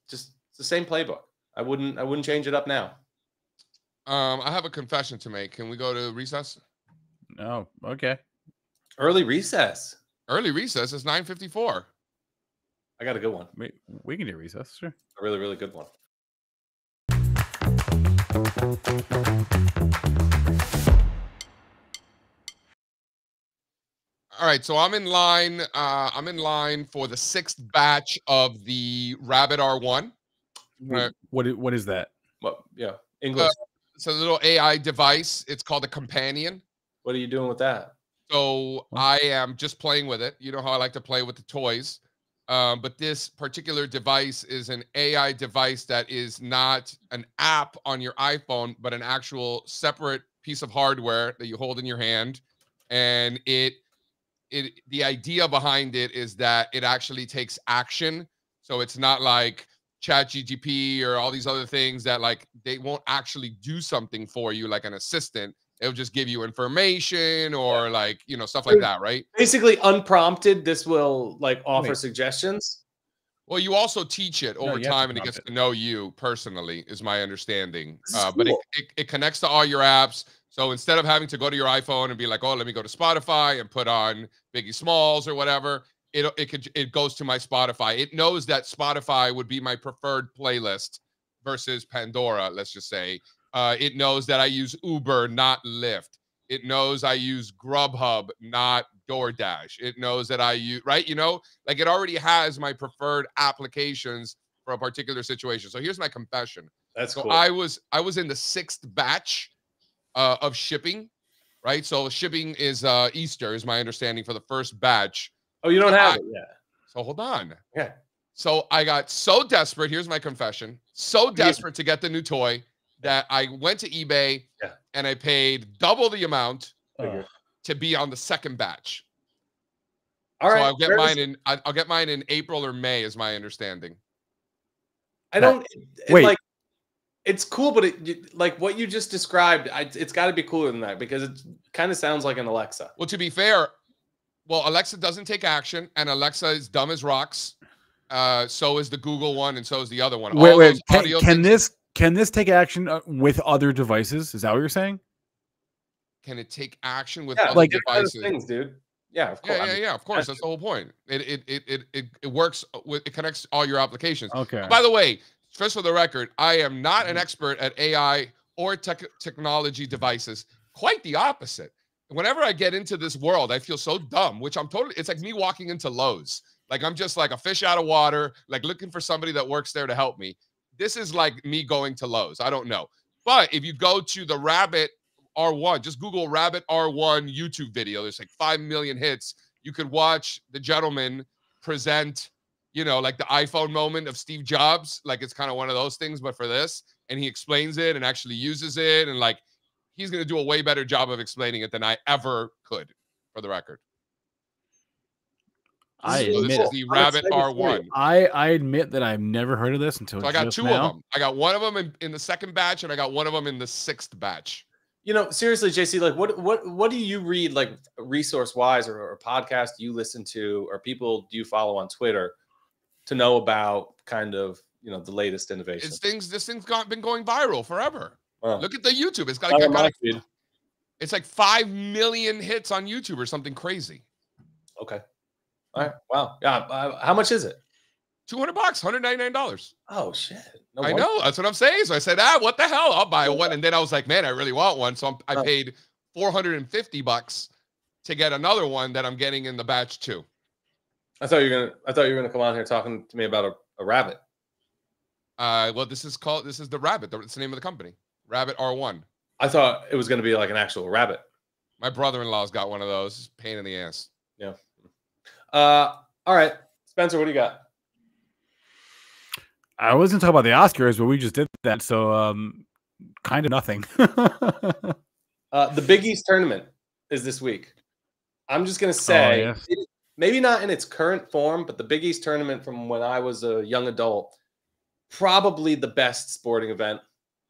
Just it's the same playbook. I wouldn't I wouldn't change it up now. Um, I have a confession to make. Can we go to recess? No. okay. Early recess. Early recess is 9:54. I got a good one. We, we can do recess, sure. A really, really good one. All right, so I'm in line. Uh, I'm in line for the sixth batch of the Rabbit R1. Right. What i- what is that? What yeah. English. It's a little AI device. It's called a companion. what are you doing with that? So I am just playing with it. You know how I like to play with the toys. Um, but this particular device is an AI device that is not an app on your iPhone, but an actual separate piece of hardware that you hold in your hand. And it it the idea behind it is that it actually takes action. So it's not like ChatGPT or all these other things that like they won't actually do something for you like an assistant it'll just give you information or like you know stuff like that right? Basically unprompted, this will like offer Wait. suggestions. well you also teach it over you have to time and it prompt gets to know you personally is my understanding This is uh, but it, it, it connects to all your apps. So instead of having to go to your iphone and be like oh let me go to spotify and put on biggie smalls or whatever it, it could it goes to my spotify. It knows that spotify would be my preferred playlist versus pandora let's just say uh, it knows that I use Uber, not Lyft. It knows I use Grubhub, not DoorDash. It knows that I use, right? You know, like it already has my preferred applications for a particular situation. So here's my confession. That's So cool. I was I was in the sixth batch uh, of shipping, right? So shipping is uh, Easter, is my understanding for the first batch. oh, you don't have I- it yet. So hold on. Yeah. So I got so desperate. Here's my confession. So Yeah. desperate to get the new toy that I went to eBay Yeah. and I paid double the amount Figured. to be on the second batch. All so right. I'll get mine in. I- I'll get mine in April or May, is my understanding. I don't it- it, Wait. like. It's cool, but it like what you just described. I, it's got to be cooler than that because it kind of sounds like an Alexa. Well, to be fair, well, Alexa doesn't take action, and Alexa is dumb as rocks. Uh, so is the Google one, and so is the other one. Wait, All wait. Can, can this can this take action uh, with other devices? Is that what you're saying? can it take action with Yeah, other like- different kinds devices? things, dude. Yeah, of course. Yeah, yeah, yeah. Of course, that's the whole point. It it it it it, it works with it connects all your applications. Okay. By the way, just for the record, I am not Mm-hmm. an expert at AI or tech technology devices. Quite the opposite. Whenever I get into this world, I feel so dumb, which I'm totally. It's like me walking into Lowe's. Like I'm just like a fish out of water, like looking for somebody that works there to help me. This is like me going to Lowe's. I don't know. But if you go to the Rabbit R1, just Google Rabbit R1 YouTube video. There's like 5 million hits. You could watch the gentleman present, you know, like the iPhone moment of Steve Jobs. Like it's kind of one of those things, but for this. And he explains it and actually uses it. And like he's going to do a way better job of explaining it than I ever could, for the record. I So admit this it. is the I'm Rabbit excited for you. R1. I I admit that I've never heard of this until So I got just two now. of them. I got one of them in, in the second batch, and I got one of them in the sixth batch. You know, seriously, JC, like what what what do you read like resource wise or, or podcast you listen to or people do you follow on Twitter to know about kind of you know the latest innovation? It's things. This thing's got, been going viral forever. Wow. Look at the YouTube. It's got, got, got like, it's like five million hits on YouTube or something crazy. Okay. All right. Wow. Yeah. Uh, how much is it? Two hundred bucks, hundred ninety nine dollars. Oh shit. No I know. That's what I'm saying. So I said, ah, what the hell? I'll buy one. And then I was like, man, I really want one. So I'm, I Oh. paid 450 bucks to get another one that I'm getting in the batch two. I thought you were gonna. I thought you were gonna come on here talking to me about a, a rabbit. Uh, well, this is called, this is the Rabbit. It's the name of the company, Rabbit R1. I thought it was gonna be like an actual rabbit. My brother-in-law's got one of those. Pain in the ass. Uh. All right, Spencer. What do you got? I was gonna talk about the Oscars, but we just did that, so um, kind of nothing. Uh, the Big East tournament is this week. I'm just gonna say, yes. it- maybe not in its current form, but the Big East tournament from when I was a young adult, probably the best sporting event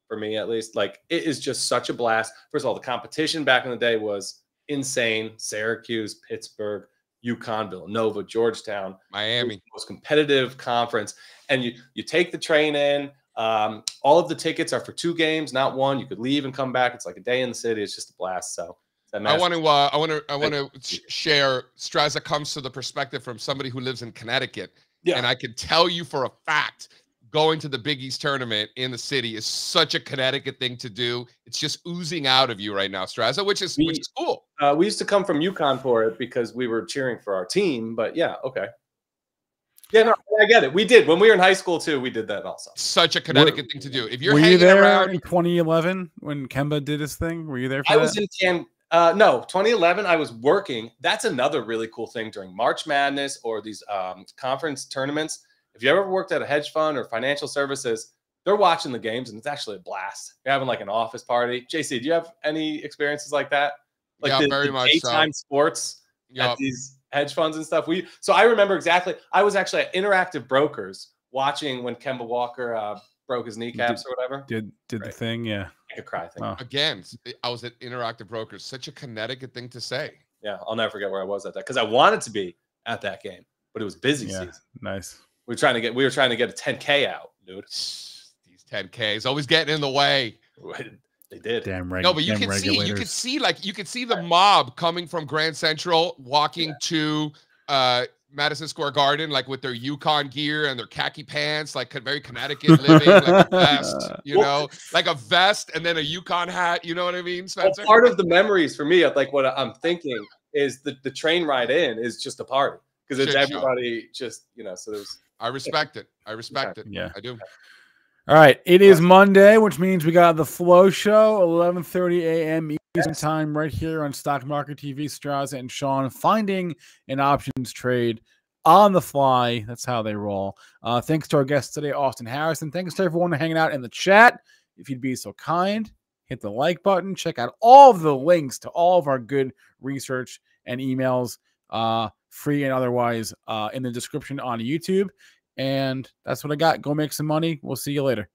for me, at least. Like it is just such a blast. First of all, the competition back in the day was insane. Syracuse, Pittsburgh, UConn, Villanova, Georgetown. Miami. most competitive conference. And you you take the train in. Um, all of the tickets are for two games, not one. You could leave and come back. It's like a day in the city. It's just a blast. So I want to. Uh, I want to. I want to share. Strazza comes to the perspective from somebody who lives in Connecticut, Yeah. and I can tell you for a fact, going to the Big East tournament in the city is such a Connecticut thing to do. It's just oozing out of you right now, Strazza, which is which is cool. Uh, we used to come from UConn for it because we were cheering for our team. But yeah, okay. Yeah, no, I get it. We did when we were in high school too. We did that also. Such a Connecticut thing to do. If you're Were you hanging there around, in 2011 when Kemba did his thing? Were you there for I that? was in Can. Uh, no, 2011. I was working. That's another really cool thing during March Madness or these um, conference tournaments. If you ever worked at a hedge fund or financial services, they're watching the games and it's actually a blast. You're having like an office party. JC, do you have any experiences like that? Like Yeah, the, very the much so. daytime sports yeah, at these hedge funds and stuff. We so I remember exactly. I was actually at Interactive Brokers watching when Kemba Walker uh, broke his kneecaps or whatever. did did the thing? Yeah. I could cry. Thing. Oh. again, s- I was at Interactive Brokers. Such a Connecticut thing to say. Yeah, I'll never forget where I was at that because I wanted to be at that game, but it was busy Yeah. season. Nice. We were trying to get we were trying to get a 10k out, dude. These 10Ks always getting in the way. They did. Damn right. No, but you can see, you could see, like, you could see the mob coming from Grand Central, walking to uh Madison Square Garden, like with their UConn gear and their khaki pants, like very Connecticut living, like a vest, you Well- know, like a vest and then a UConn hat. You know what I mean, Well, Spencer? part of the memories for me, like what I'm thinking is the, the train ride in is just a party because it's Shit show. everybody just you know. So there's I respect it. I respect it. Yeah. I do. All right. It is Monday, which means we got the Flow Show, 11:30 a.m. Eastern Time, right here on Stock Market TV. Strazza and Sean finding an options trade on the fly. That's how they roll. Uh, thanks to our guest today, Austin Harrison. Thanks to everyone hanging out in the chat. If you'd be so kind, hit the like button. Check out all of the links to all of our good research and emails, uh, free and otherwise, uh, in the description on YouTube. And that's what I got. Go make some money. We'll see you later.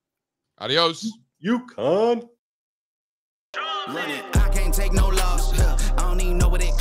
Adios. You con. Run it. I can't take no loss. I don't even know what it